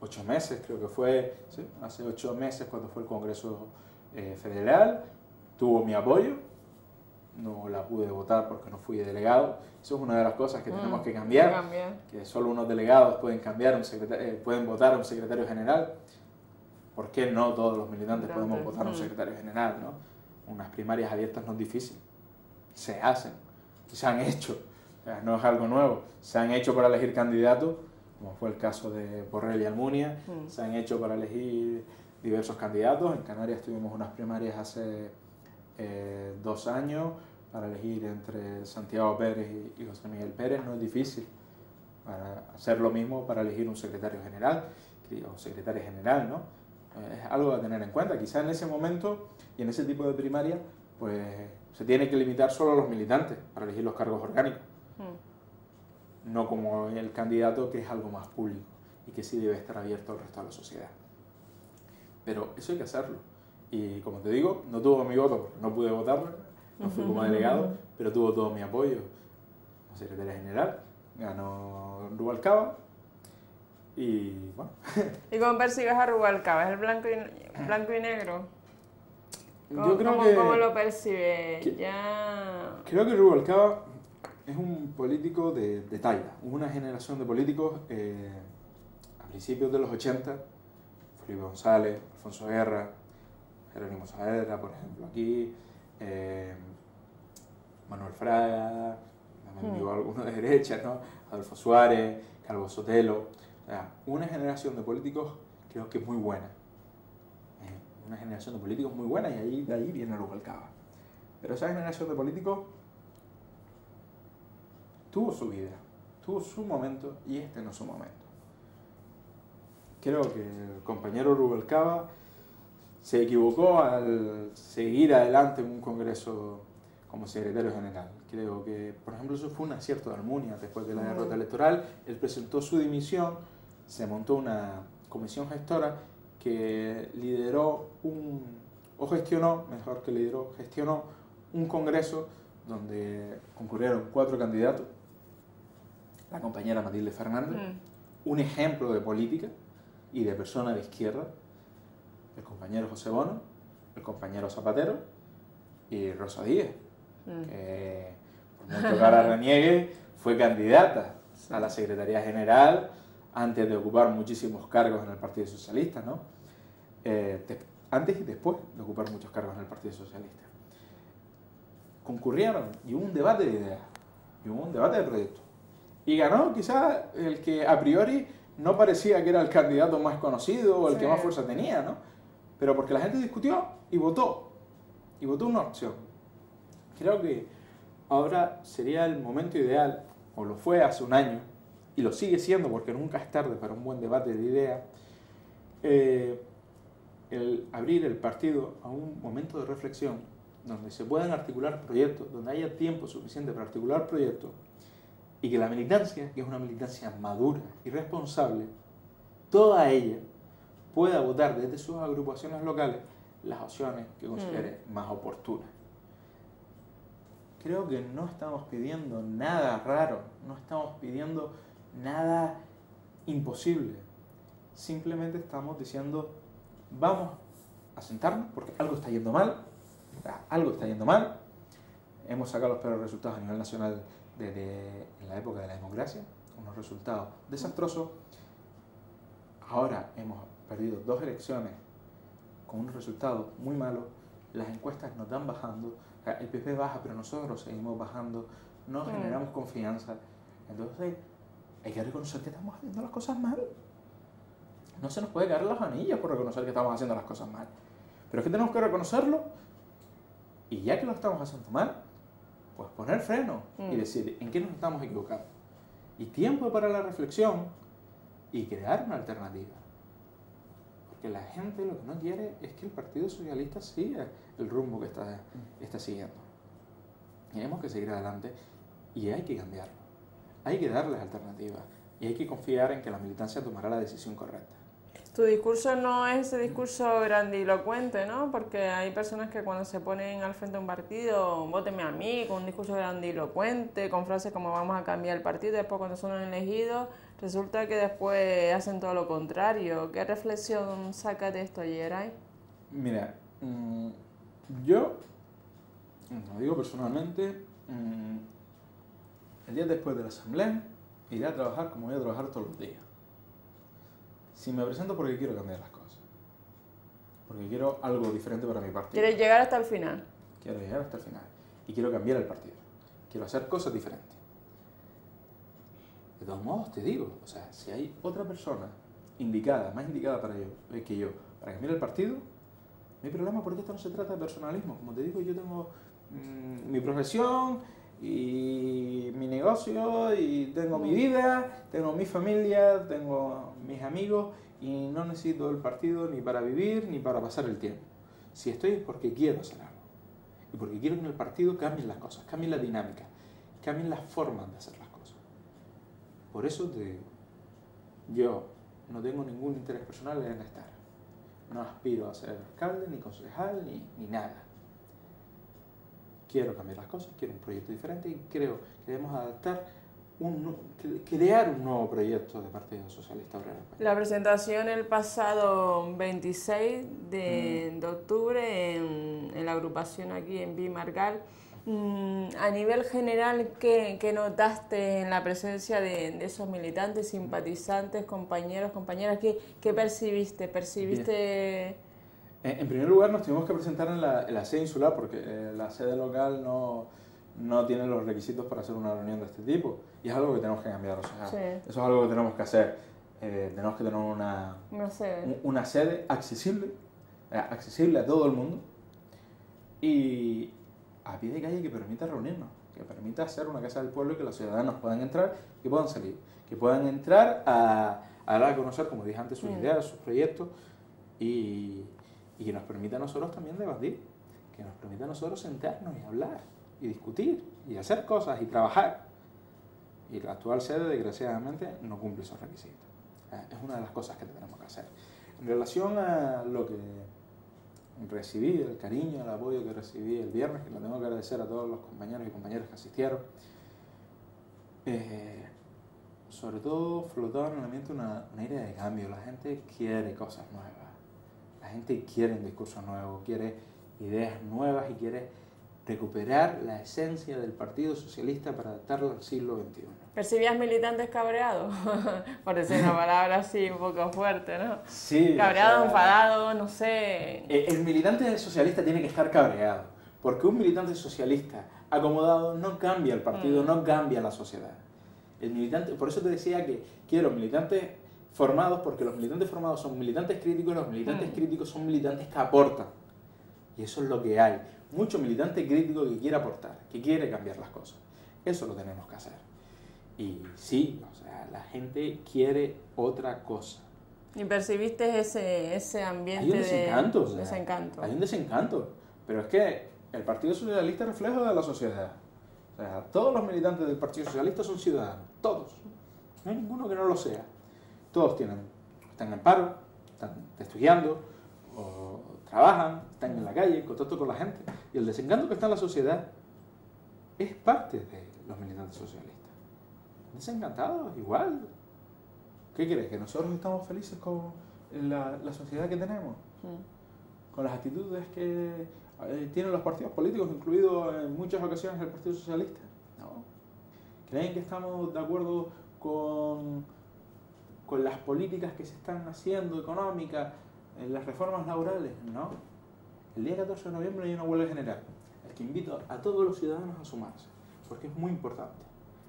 ocho meses, creo que fue, sí, hace ocho meses cuando fue el Congreso eh, Federal, tuvo mi apoyo, no la pude votar porque no fui delegado, eso es una de las cosas que Mm, tenemos que cambiar cambiar. que solo unos delegados pueden cambiar un eh, pueden votar a un secretario general. ¿Por qué no todos los militantes podemos votar a un mm. secretario general? ¿no? Unas primarias abiertas no es difícil. Se hacen. Se han hecho. O sea, no es algo nuevo. Se han hecho para elegir candidatos, como fue el caso de Borrell y Almunia. Mm. Se han hecho para elegir diversos candidatos. En Canarias tuvimos unas primarias hace eh, dos años para elegir entre Santiago Pérez y, y José Miguel Pérez. No es difícil para hacer lo mismo para elegir un secretario general o secretaria general, ¿no? Eh, Es algo a tener en cuenta. Quizás en ese momento y en ese tipo de primaria, pues se tiene que limitar solo a los militantes para elegir los cargos orgánicos. No como el candidato que es algo más público y que sí debe estar abierto al resto de la sociedad. Pero eso hay que hacerlo. Y como te digo, no tuvo mi voto porque no pude votar, no fui como delegado, pero tuvo todo mi apoyo. Como secretaria general, ganó Rubalcaba y bueno, <laughs> ¿Y cómo percibes a Rubalcaba? ¿Es el blanco y, blanco y negro? ¿Cómo, yo creo cómo- que... cómo lo percibe? que- Ya... Creo que Rubalcaba es un político de, de talla. Hubo una generación de políticos eh, a principios de los 80, Felipe González, Alfonso Guerra, Jerónimo Saavedra, por ejemplo, aquí, eh, Manuel Fraga, también Hmm. digo algunos de derecha, ¿no? Adolfo Suárez, Calvo Sotelo. O sea, una generación de políticos creo que muy buena. Eh, una generación de políticos muy buena y ahí, de ahí viene Rubalcaba. Pero esa generación de políticos tuvo su vida, tuvo su momento y este no es su momento. Creo que el compañero Rubalcaba se equivocó al seguir adelante en un congreso como secretario general. Creo que, por ejemplo, eso fue un acierto de Almunia después de la derrota electoral. Él presentó su dimisión, se montó una comisión gestora que lideró un, o gestionó, mejor que lideró, gestionó un congreso donde concurrieron cuatro candidatos. La compañera Matilde Fernández, Mm. un ejemplo de política y de persona de izquierda, el compañero José Bono, el compañero Zapatero y Rosa Díez, Mm. que por mucho que ahora reniegue, fue candidata a la Secretaría General antes de ocupar muchísimos cargos en el Partido Socialista, ¿no? Eh, de- antes y después de ocupar muchos cargos en el Partido Socialista. Concurrieron y hubo un debate de ideas, y hubo un debate de proyectos. Y ganó quizás el que a priori no parecía que era el candidato más conocido o el que más fuerza tenía, ¿no? Pero porque la gente discutió y votó. y votó una opción. Creo que ahora sería el momento ideal, o lo fue hace un año, y lo sigue siendo porque nunca es tarde para un buen debate de ideas, eh, el abrir el partido a un momento de reflexión donde se puedan articular proyectos, donde haya tiempo suficiente para articular proyectos y que la militancia, que es una militancia madura y responsable, toda ella pueda votar desde sus agrupaciones locales las opciones que considere mm. más oportunas. Creo que no estamos pidiendo nada raro, no estamos pidiendo nada imposible. Simplemente estamos diciendo, vamos a sentarnos porque algo está yendo mal, algo está yendo mal. Hemos sacado los peores resultados a nivel nacional desde en la época de la democracia, unos resultados desastrosos. Ahora hemos perdido dos elecciones con un resultado muy malo, las encuestas nos dan bajando, el PP baja, pero nosotros seguimos bajando, no mm. generamos confianza. Entonces, hay que reconocer que estamos haciendo las cosas mal. No se nos puede caer las anillas por reconocer que estamos haciendo las cosas mal. Pero es que tenemos que reconocerlo y ya que lo estamos haciendo mal, pues poner freno y mm. decir en qué nos estamos equivocando. Y tiempo para la reflexión y crear una alternativa. Porque la gente lo que no quiere es que el Partido Socialista siga el rumbo que está, mm. está siguiendo. Tenemos que seguir adelante y hay que cambiarlo. Hay que darles alternativas y hay que confiar en que la militancia tomará la decisión correcta. Tu discurso no es ese discurso grandilocuente, ¿no? Porque hay personas que cuando se ponen al frente de un partido, vóteme a mí, con un discurso grandilocuente, con frases como vamos a cambiar el partido, después cuando son elegidos, resulta que después hacen todo lo contrario. ¿Qué reflexión saca de esto, Yeray? Mira, mm, yo, lo digo personalmente, mm, el día después de la asamblea iré a trabajar como voy a trabajar todos los días si me presento porque quiero cambiar las cosas. Porque quiero algo diferente para mi partido. ¿Quieres llegar hasta el final? Quiero llegar hasta el final. Y quiero cambiar el partido. Quiero hacer cosas diferentes. De todos modos, te digo, o sea, si hay otra persona indicada, más indicada para yo, eh, que yo, para cambiar el partido, no hay problema porque esto no se trata de personalismo. Como te digo, yo tengo mm, mi profesión, y mi negocio y tengo mi vida, tengo mi familia, tengo mis amigos y no necesito el partido ni para vivir ni para pasar el tiempo. Si estoy es porque quiero hacer algo y porque quiero que en el partido cambien las cosas, cambien la dinámica, cambien las formas de hacer las cosas. Por eso te digo, yo no tengo ningún interés personal en estar. No aspiro a ser alcalde, ni concejal, ni, ni nada quiero cambiar las cosas, quiero un proyecto diferente y creo que debemos adaptar, un, crear un nuevo proyecto de Partido Socialista Obrero La presentación el pasado 26 de, mm. octubre en, la agrupación aquí en Bimargal. Mm, a nivel general, ¿qué, notaste en la presencia de, esos militantes, simpatizantes, compañeros, compañeras? ¿Qué, qué percibiste? ¿Percibiste...? En primer lugar, nos tuvimos que presentar en la, sede insular porque eh, la sede local no, no, tiene los requisitos para hacer una reunión de este tipo. Y es algo que tenemos que cambiar. O sea, Eso es algo que tenemos que hacer. Eh, tenemos que tener una, una sede, accesible, eh, accesible a todo el mundo y a pie de calle que permita reunirnos, que permita hacer una casa del pueblo y que los ciudadanos puedan entrar y puedan salir. Que puedan entrar a, a dar a conocer, como dije antes, sus mm. ideas, sus proyectos y y que nos permita a nosotros también debatir, que nos permita a nosotros sentarnos y hablar y discutir y hacer cosas y trabajar. Y la actual sede, desgraciadamente, no cumple esos requisitos. Es una de las cosas que tenemos que hacer. En relación a lo que recibí, el cariño, el apoyo que recibí el viernes, que lo tengo que agradecer a todos los compañeros y compañeras que asistieron, eh, sobre todo flotaba en el ambiente una, una idea de cambio. La gente quiere cosas nuevas la gente quiere un discurso nuevo, quiere ideas nuevas y quiere recuperar la esencia del Partido Socialista para adaptarlo al siglo XXI. ¿Percibías militantes cabreados? <laughs> Por decir una palabra así un poco fuerte, ¿no? Sí. Cabreado, enfadado, no sé. El militante socialista tiene que estar cabreado, porque un militante socialista acomodado no cambia el partido, mm. no cambia la sociedad. El militante, por eso te decía que quiero militantes formados, porque los militantes formados son militantes críticos, los militantes mm. críticos son militantes que aportan. Y eso es lo que hay. Mucho militante crítico que quiere aportar, que quiere cambiar las cosas. Eso lo tenemos que hacer. Y sí, o sea, la gente quiere otra cosa. ¿Y percibiste ese, ese ambiente hay un desencanto, de desencanto? Hay un desencanto. Pero es que el Partido Socialista es reflejo de la sociedad. O sea, todos los militantes del Partido Socialista son ciudadanos. Todos. No hay ninguno que no lo sea. Todos tienen, están en paro, están estudiando, o trabajan, están en la calle, en contacto con la gente. Y el desencanto que está en la sociedad es parte de los militantes socialistas. Desencantados, igual. ¿Qué crees? ¿Que nosotros estamos felices con la, la sociedad que tenemos? Mm. Con las actitudes que eh, tienen los partidos políticos, incluido en muchas ocasiones el Partido Socialista. ¿no? ¿Creen que estamos de acuerdo con, con las políticas que se están haciendo económicas, en las reformas laborales? No. El día 14 de noviembre hay una huelga general, el que invito a todos los ciudadanos a sumarse, porque es muy importante,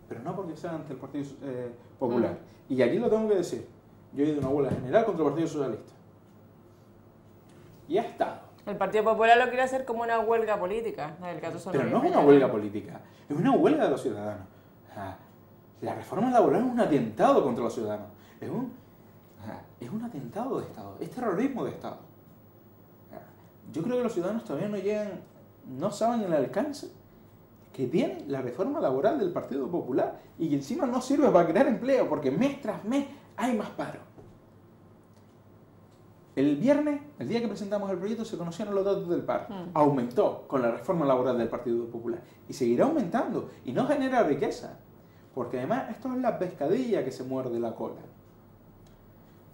pero no porque sea ante el Partido eh, Popular. Mm. Y aquí lo tengo que decir, yo he ido a una huelga general contra el Partido Socialista. Y ha estado el Partido Popular lo quiere hacer como una huelga política. Pero no es una huelga política, es una huelga de los ciudadanos. la reforma laboral es un atentado contra los ciudadanos. Es un, es un atentado de Estado, es terrorismo de Estado. Yo creo que los ciudadanos todavía no llegan, no saben el alcance que tiene la reforma laboral del Partido Popular y que encima no sirve para crear empleo porque mes tras mes hay más paro. El viernes, el día que presentamos el proyecto, se conocieron los datos del paro. Mm. Aumentó con la reforma laboral del Partido Popular. Y seguirá aumentando. Y no genera riqueza. Porque además esto es la pescadilla que se muerde la cola.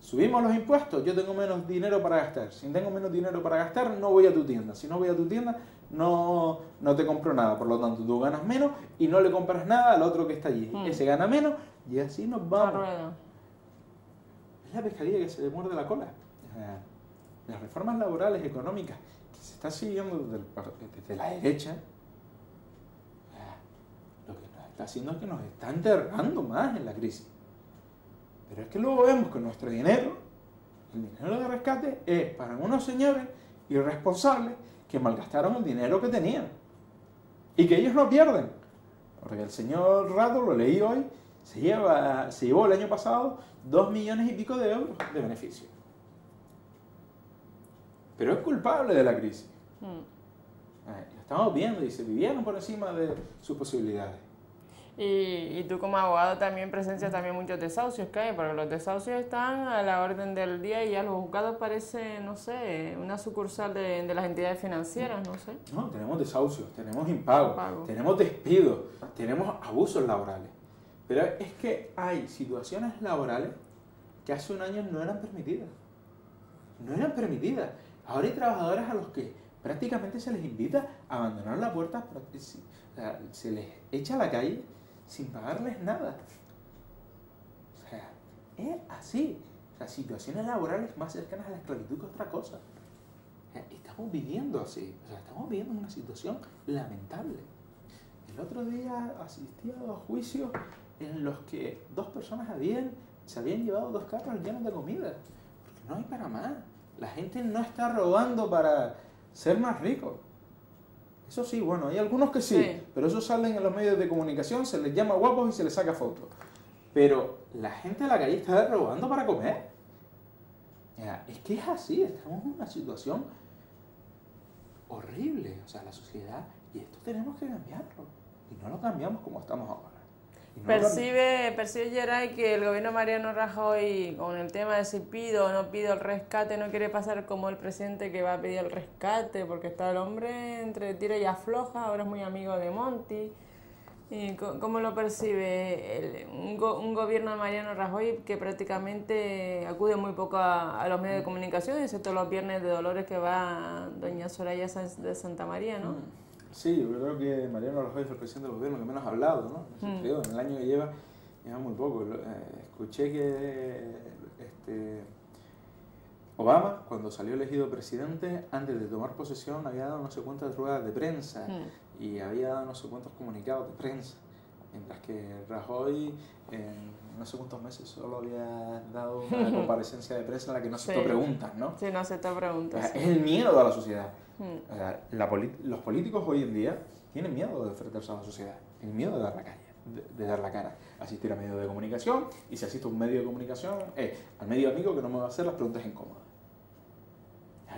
Subimos los impuestos, yo tengo menos dinero para gastar. Si tengo menos dinero para gastar, no voy a tu tienda. Si no voy a tu tienda, no, no te compro nada. Por lo tanto, tú ganas menos y no le compras nada al otro que está allí. Mm. Ese gana menos y así nos vamos. Es la pescadilla que se le muerde la cola las reformas laborales económicas que se está siguiendo desde, la derecha, lo que nos está haciendo es que nos está enterrando más en la crisis. Pero es que luego vemos que nuestro dinero, el dinero de rescate, es para unos señores irresponsables que malgastaron el dinero que tenían. Y que ellos no pierden. Porque el señor Rato, lo leí hoy, se, lleva, se llevó el año pasado dos millones y pico de euros de beneficio pero es culpable de la crisis. Mm. lo estamos viendo y se vivieron por encima de sus posibilidades. Y, y, tú como abogado también presencias también muchos desahucios que hay, porque los desahucios están a la orden del día y ya los juzgados parecen, no sé, una sucursal de, de las entidades financieras, no sé. No, tenemos desahucios, tenemos impagos, tenemos despidos, tenemos abusos laborales. Pero es que hay situaciones laborales que hace un año no eran permitidas. No eran permitidas. Ahora hay trabajadores a los que prácticamente se les invita a abandonar la puerta, se les echa a la calle sin pagarles nada. O sea, es así. O sea, situaciones laborales más cercanas a la esclavitud que otra cosa. estamos viviendo así. O sea, estamos viviendo una situación lamentable. El otro día asistí a dos juicios en los que dos personas habían, se habían llevado dos carros llenos de comida. Porque no hay para más. La gente no está robando para ser más rico. Eso sí, bueno, hay algunos que sí, pero eso salen en los medios de comunicación, se les llama guapos y se les saca fotos. Pero la gente de la calle está robando para comer. es que es así, estamos en una situación horrible, o sea, la sociedad, y esto tenemos que cambiarlo. Y no lo cambiamos como estamos ahora percibe, percibe Geray que el gobierno Mariano Rajoy, con el tema de si pido o no pido el rescate, no quiere pasar como el presidente que va a pedir el rescate, porque está el hombre entre tira y afloja, ahora es muy amigo de Monti. ¿Y ¿Cómo lo percibe un, gobierno de Mariano Rajoy que prácticamente acude muy poco a, los medios de comunicación, excepto los viernes de Dolores que va doña Soraya de Santa María, ¿no? Mm. Sí, yo creo que Mariano Rajoy es el presidente del gobierno que menos ha hablado, ¿no? Mm. En el año que lleva, lleva muy poco. Eh, escuché que este, Obama, cuando salió elegido presidente, antes de tomar posesión, había dado no sé cuántas ruedas de prensa mm. y había dado no sé cuántos comunicados de prensa. Mientras que Rajoy en no sé cuántos meses solo había dado una <laughs> comparecencia de prensa en la que no se te preguntas, ¿no? Sí, no se te preguntas. Es el miedo a la sociedad. Hmm. los políticos hoy en día tienen miedo de enfrentarse a la sociedad, tienen miedo de dar la calle, de, dar la cara, asistir a medios de comunicación y si asisto a un medio de comunicación, eh, al medio amigo que no me va a hacer las preguntas incómodas.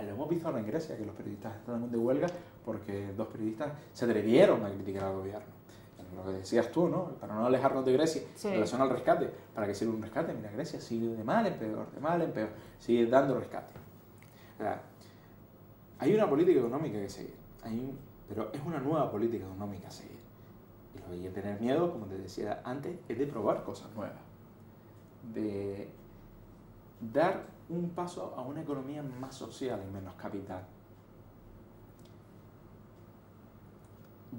Lo hemos visto ahora en Grecia, que los periodistas están de huelga porque dos periodistas se atrevieron a criticar al gobierno. Lo que decías tú, ¿no? Para no alejarnos de Grecia, en relación al rescate. ¿Para que sirve un rescate? Mira, Grecia sigue de mal en peor, de mal en peor, sigue dando rescate. Hay una política económica que seguir, hay pero es una nueva política económica a seguir. Y lo que hay que tener miedo, como te decía antes, es de probar cosas nuevas, de dar un paso a una economía más social y menos capital.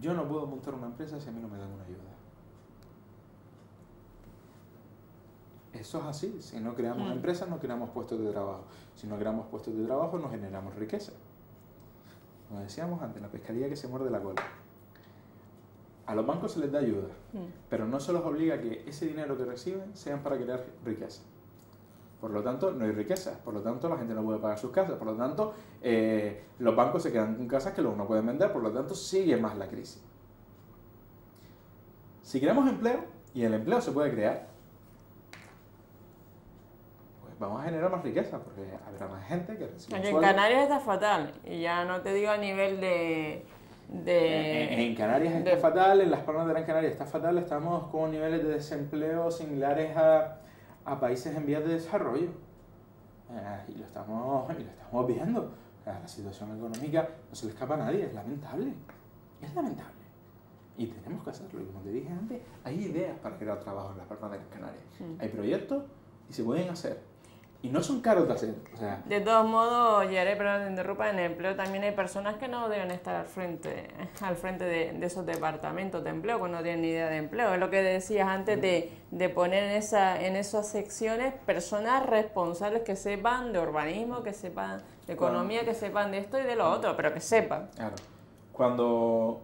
Yo no puedo montar una empresa si a mí no me dan una ayuda. Eso es así. Si no creamos mm. empresas, no creamos puestos de trabajo. Si no creamos puestos de trabajo, no generamos riqueza. Como decíamos antes, la pescaría que se muerde la cola. A los bancos se les da ayuda, mm. pero no se los obliga a que ese dinero que reciben sean para crear riqueza. Por lo tanto, no hay riqueza, por lo tanto, la gente no puede pagar sus casas, por lo tanto, eh, los bancos se quedan con casas que luego no pueden vender, por lo tanto, sigue más la crisis. Si creamos empleo, y el empleo se puede crear, vamos a generar más riqueza, porque habrá más gente que recibe. En Canarias está fatal, y ya no te digo a nivel de. en, Canarias está fatal, en las Palmas de Gran Canaria está fatal, estamos con niveles de desempleo similares a a países en vías de desarrollo. Eh, y, lo estamos, y lo estamos viendo. la situación económica no se le escapa a nadie, es lamentable. Es lamentable. Y tenemos que hacerlo. Y como te dije antes, hay ideas para crear trabajo en las Palmas de Canarias. Hay proyectos y se pueden hacer. Y no son caros de hacer. De todos modos, Yare, pero te interrumpa, en empleo también hay personas que no deben estar al frente, al frente de, esos departamentos de empleo, que no tienen ni idea de empleo. Es lo que decías antes de, de, poner en, esa, en esas secciones personas responsables que sepan de urbanismo, que sepan de economía, que sepan de esto y de lo otro, pero que sepan. Claro. Cuando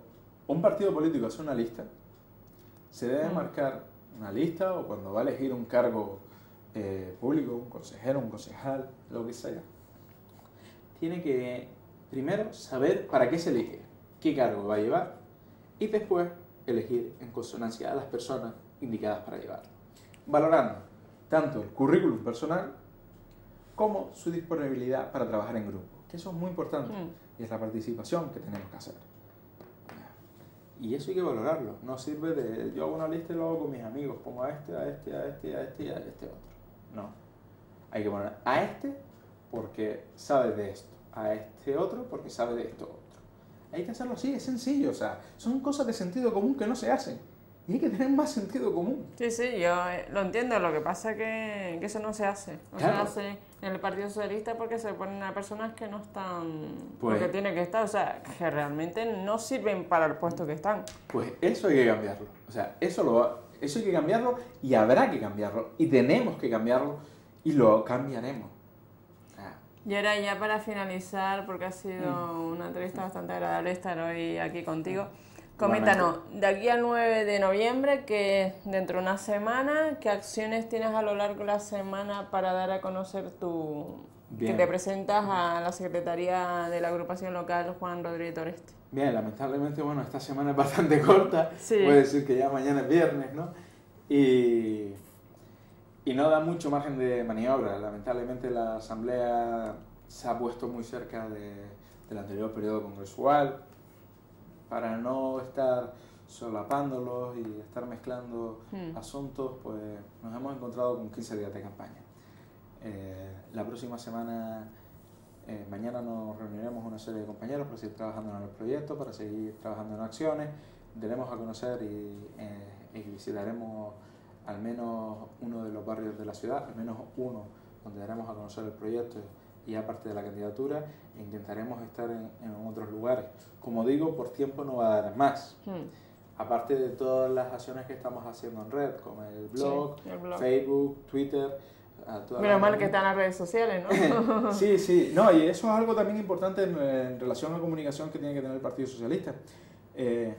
un partido político hace una lista, se debe mm. marcar una lista o cuando va a elegir un cargo eh, público, un consejero, un concejal, lo que sea, tiene que primero saber para qué se elige, qué cargo va a llevar y después elegir en consonancia a las personas indicadas para llevarlo. Valorando tanto el currículum personal como su disponibilidad para trabajar en grupo, que eso es muy importante mm. y es la participación que tenemos que hacer. Y eso hay que valorarlo, no sirve de yo hago una lista y lo hago con mis amigos, pongo a este, a este, a este, a este y a este otro. No. Hay que poner a este porque sabe de esto, a este otro porque sabe de esto otro. Hay que hacerlo así, es sencillo, o sea, son cosas de sentido común que no se hacen. Y hay que tener más sentido común. Sí, sí, yo eh, lo entiendo. Lo que pasa es que, eso no se hace. No se hace en el Partido Socialista porque se ponen a personas que no están pues, porque tienen que estar, o sea, que realmente no sirven para el puesto que están. Pues eso hay que cambiarlo. O sea, eso lo, eso hay que cambiarlo y habrá que cambiarlo y tenemos que cambiarlo y lo cambiaremos. Ah. Y ahora ya para finalizar, porque ha sido mm. una entrevista bastante agradable estar hoy aquí contigo, coméntanos, de aquí al 9 de noviembre, que dentro de una semana, ¿qué acciones tienes a lo largo de la semana para dar a conocer tu... que te presentas a la Secretaría de la Agrupación Local Juan Rodríguez Toreste? Bien, lamentablemente, bueno, esta semana es bastante <laughs> corta. Sí. Puede decir que ya mañana es viernes, ¿no? Y, y no da mucho margen de maniobra. Lamentablemente la Asamblea se ha puesto muy cerca de, del anterior periodo congresual para no estar solapándolos y estar mezclando hmm. asuntos, pues nos hemos encontrado con 15 días de campaña. Eh, la próxima semana eh, mañana nos reuniremos una serie de compañeros para seguir trabajando en el proyecto, para seguir trabajando en acciones. Daremos a conocer y, eh, visitaremos al menos uno de los barrios de la ciudad, al menos uno donde daremos a conocer el proyecto y aparte de la candidatura, intentaremos estar en, otros lugares. Como digo, por tiempo no va a dar más. Hmm. Aparte de todas las acciones que estamos haciendo en red, como el blog, el blog. Facebook, Twitter, Menos mal que están las redes sociales, ¿no? <laughs> sí, <laughs> sí. No, y eso es algo también importante en, relación a la comunicación que tiene que tener el Partido Socialista. Eh,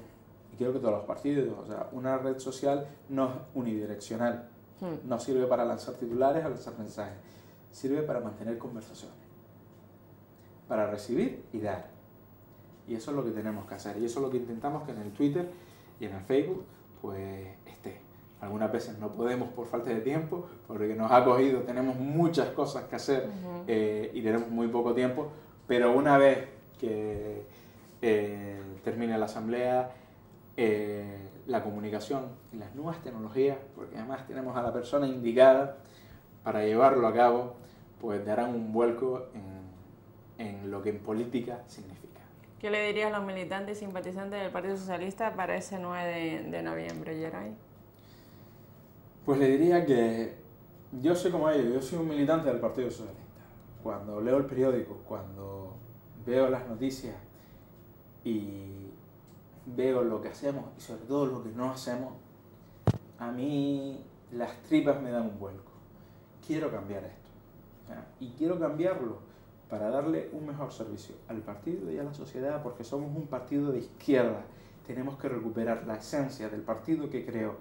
y creo que todos los partidos. O sea, una red social no es unidireccional. Hmm. No sirve para lanzar titulares o lanzar mensajes. Sirve para mantener conversaciones. Para recibir y dar. Y eso es lo que tenemos que hacer. Y eso es lo que intentamos que en el Twitter y en el Facebook pues esté. Algunas veces no podemos por falta de tiempo, porque nos ha cogido, tenemos muchas cosas que hacer eh, y tenemos muy poco tiempo, pero una vez que eh, termine la asamblea, eh, la comunicación y las nuevas tecnologías, porque además tenemos a la persona indicada para llevarlo a cabo, pues darán un vuelco en, en lo que en política significa. ¿Qué le dirías a los militantes y simpatizantes del Partido Socialista para ese 9 de, de noviembre, Geray? Pues le diría que yo soy como ellos, yo soy un militante del Partido Socialista. Cuando leo el periódico, cuando veo las noticias y veo lo que hacemos y sobre todo lo que no hacemos, a mí las tripas me dan un vuelco. Quiero cambiar esto. Y quiero cambiarlo para darle un mejor servicio al partido y a la sociedad porque somos un partido de izquierda. Tenemos que recuperar la esencia del partido que creó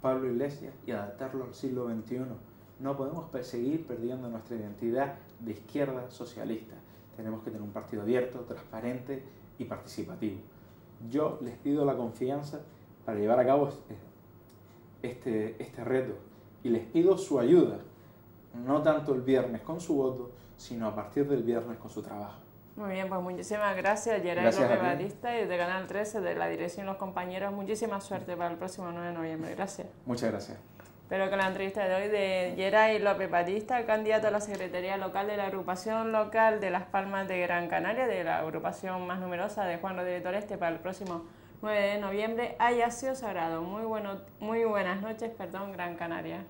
Pablo Iglesias y adaptarlo al siglo XXI. No podemos seguir perdiendo nuestra identidad de izquierda socialista. Tenemos que tener un partido abierto, transparente y participativo. Yo les pido la confianza para llevar a cabo este, este, este reto y les pido su ayuda, no tanto el viernes con su voto, sino a partir del viernes con su trabajo. Muy bien, pues muchísimas gracias, Gerardo López Batista y de Canal 13, de la dirección Los Compañeros. Muchísima suerte para el próximo 9 de noviembre. Gracias. Muchas gracias. Espero que la entrevista de hoy de Geray López Batista, candidato a la Secretaría Local de la Agrupación Local de Las Palmas de Gran Canaria, de la agrupación más numerosa de Juan Rodríguez Este para el próximo 9 de noviembre, haya sido sagrado. Muy, bueno, muy buenas noches, perdón, Gran Canaria.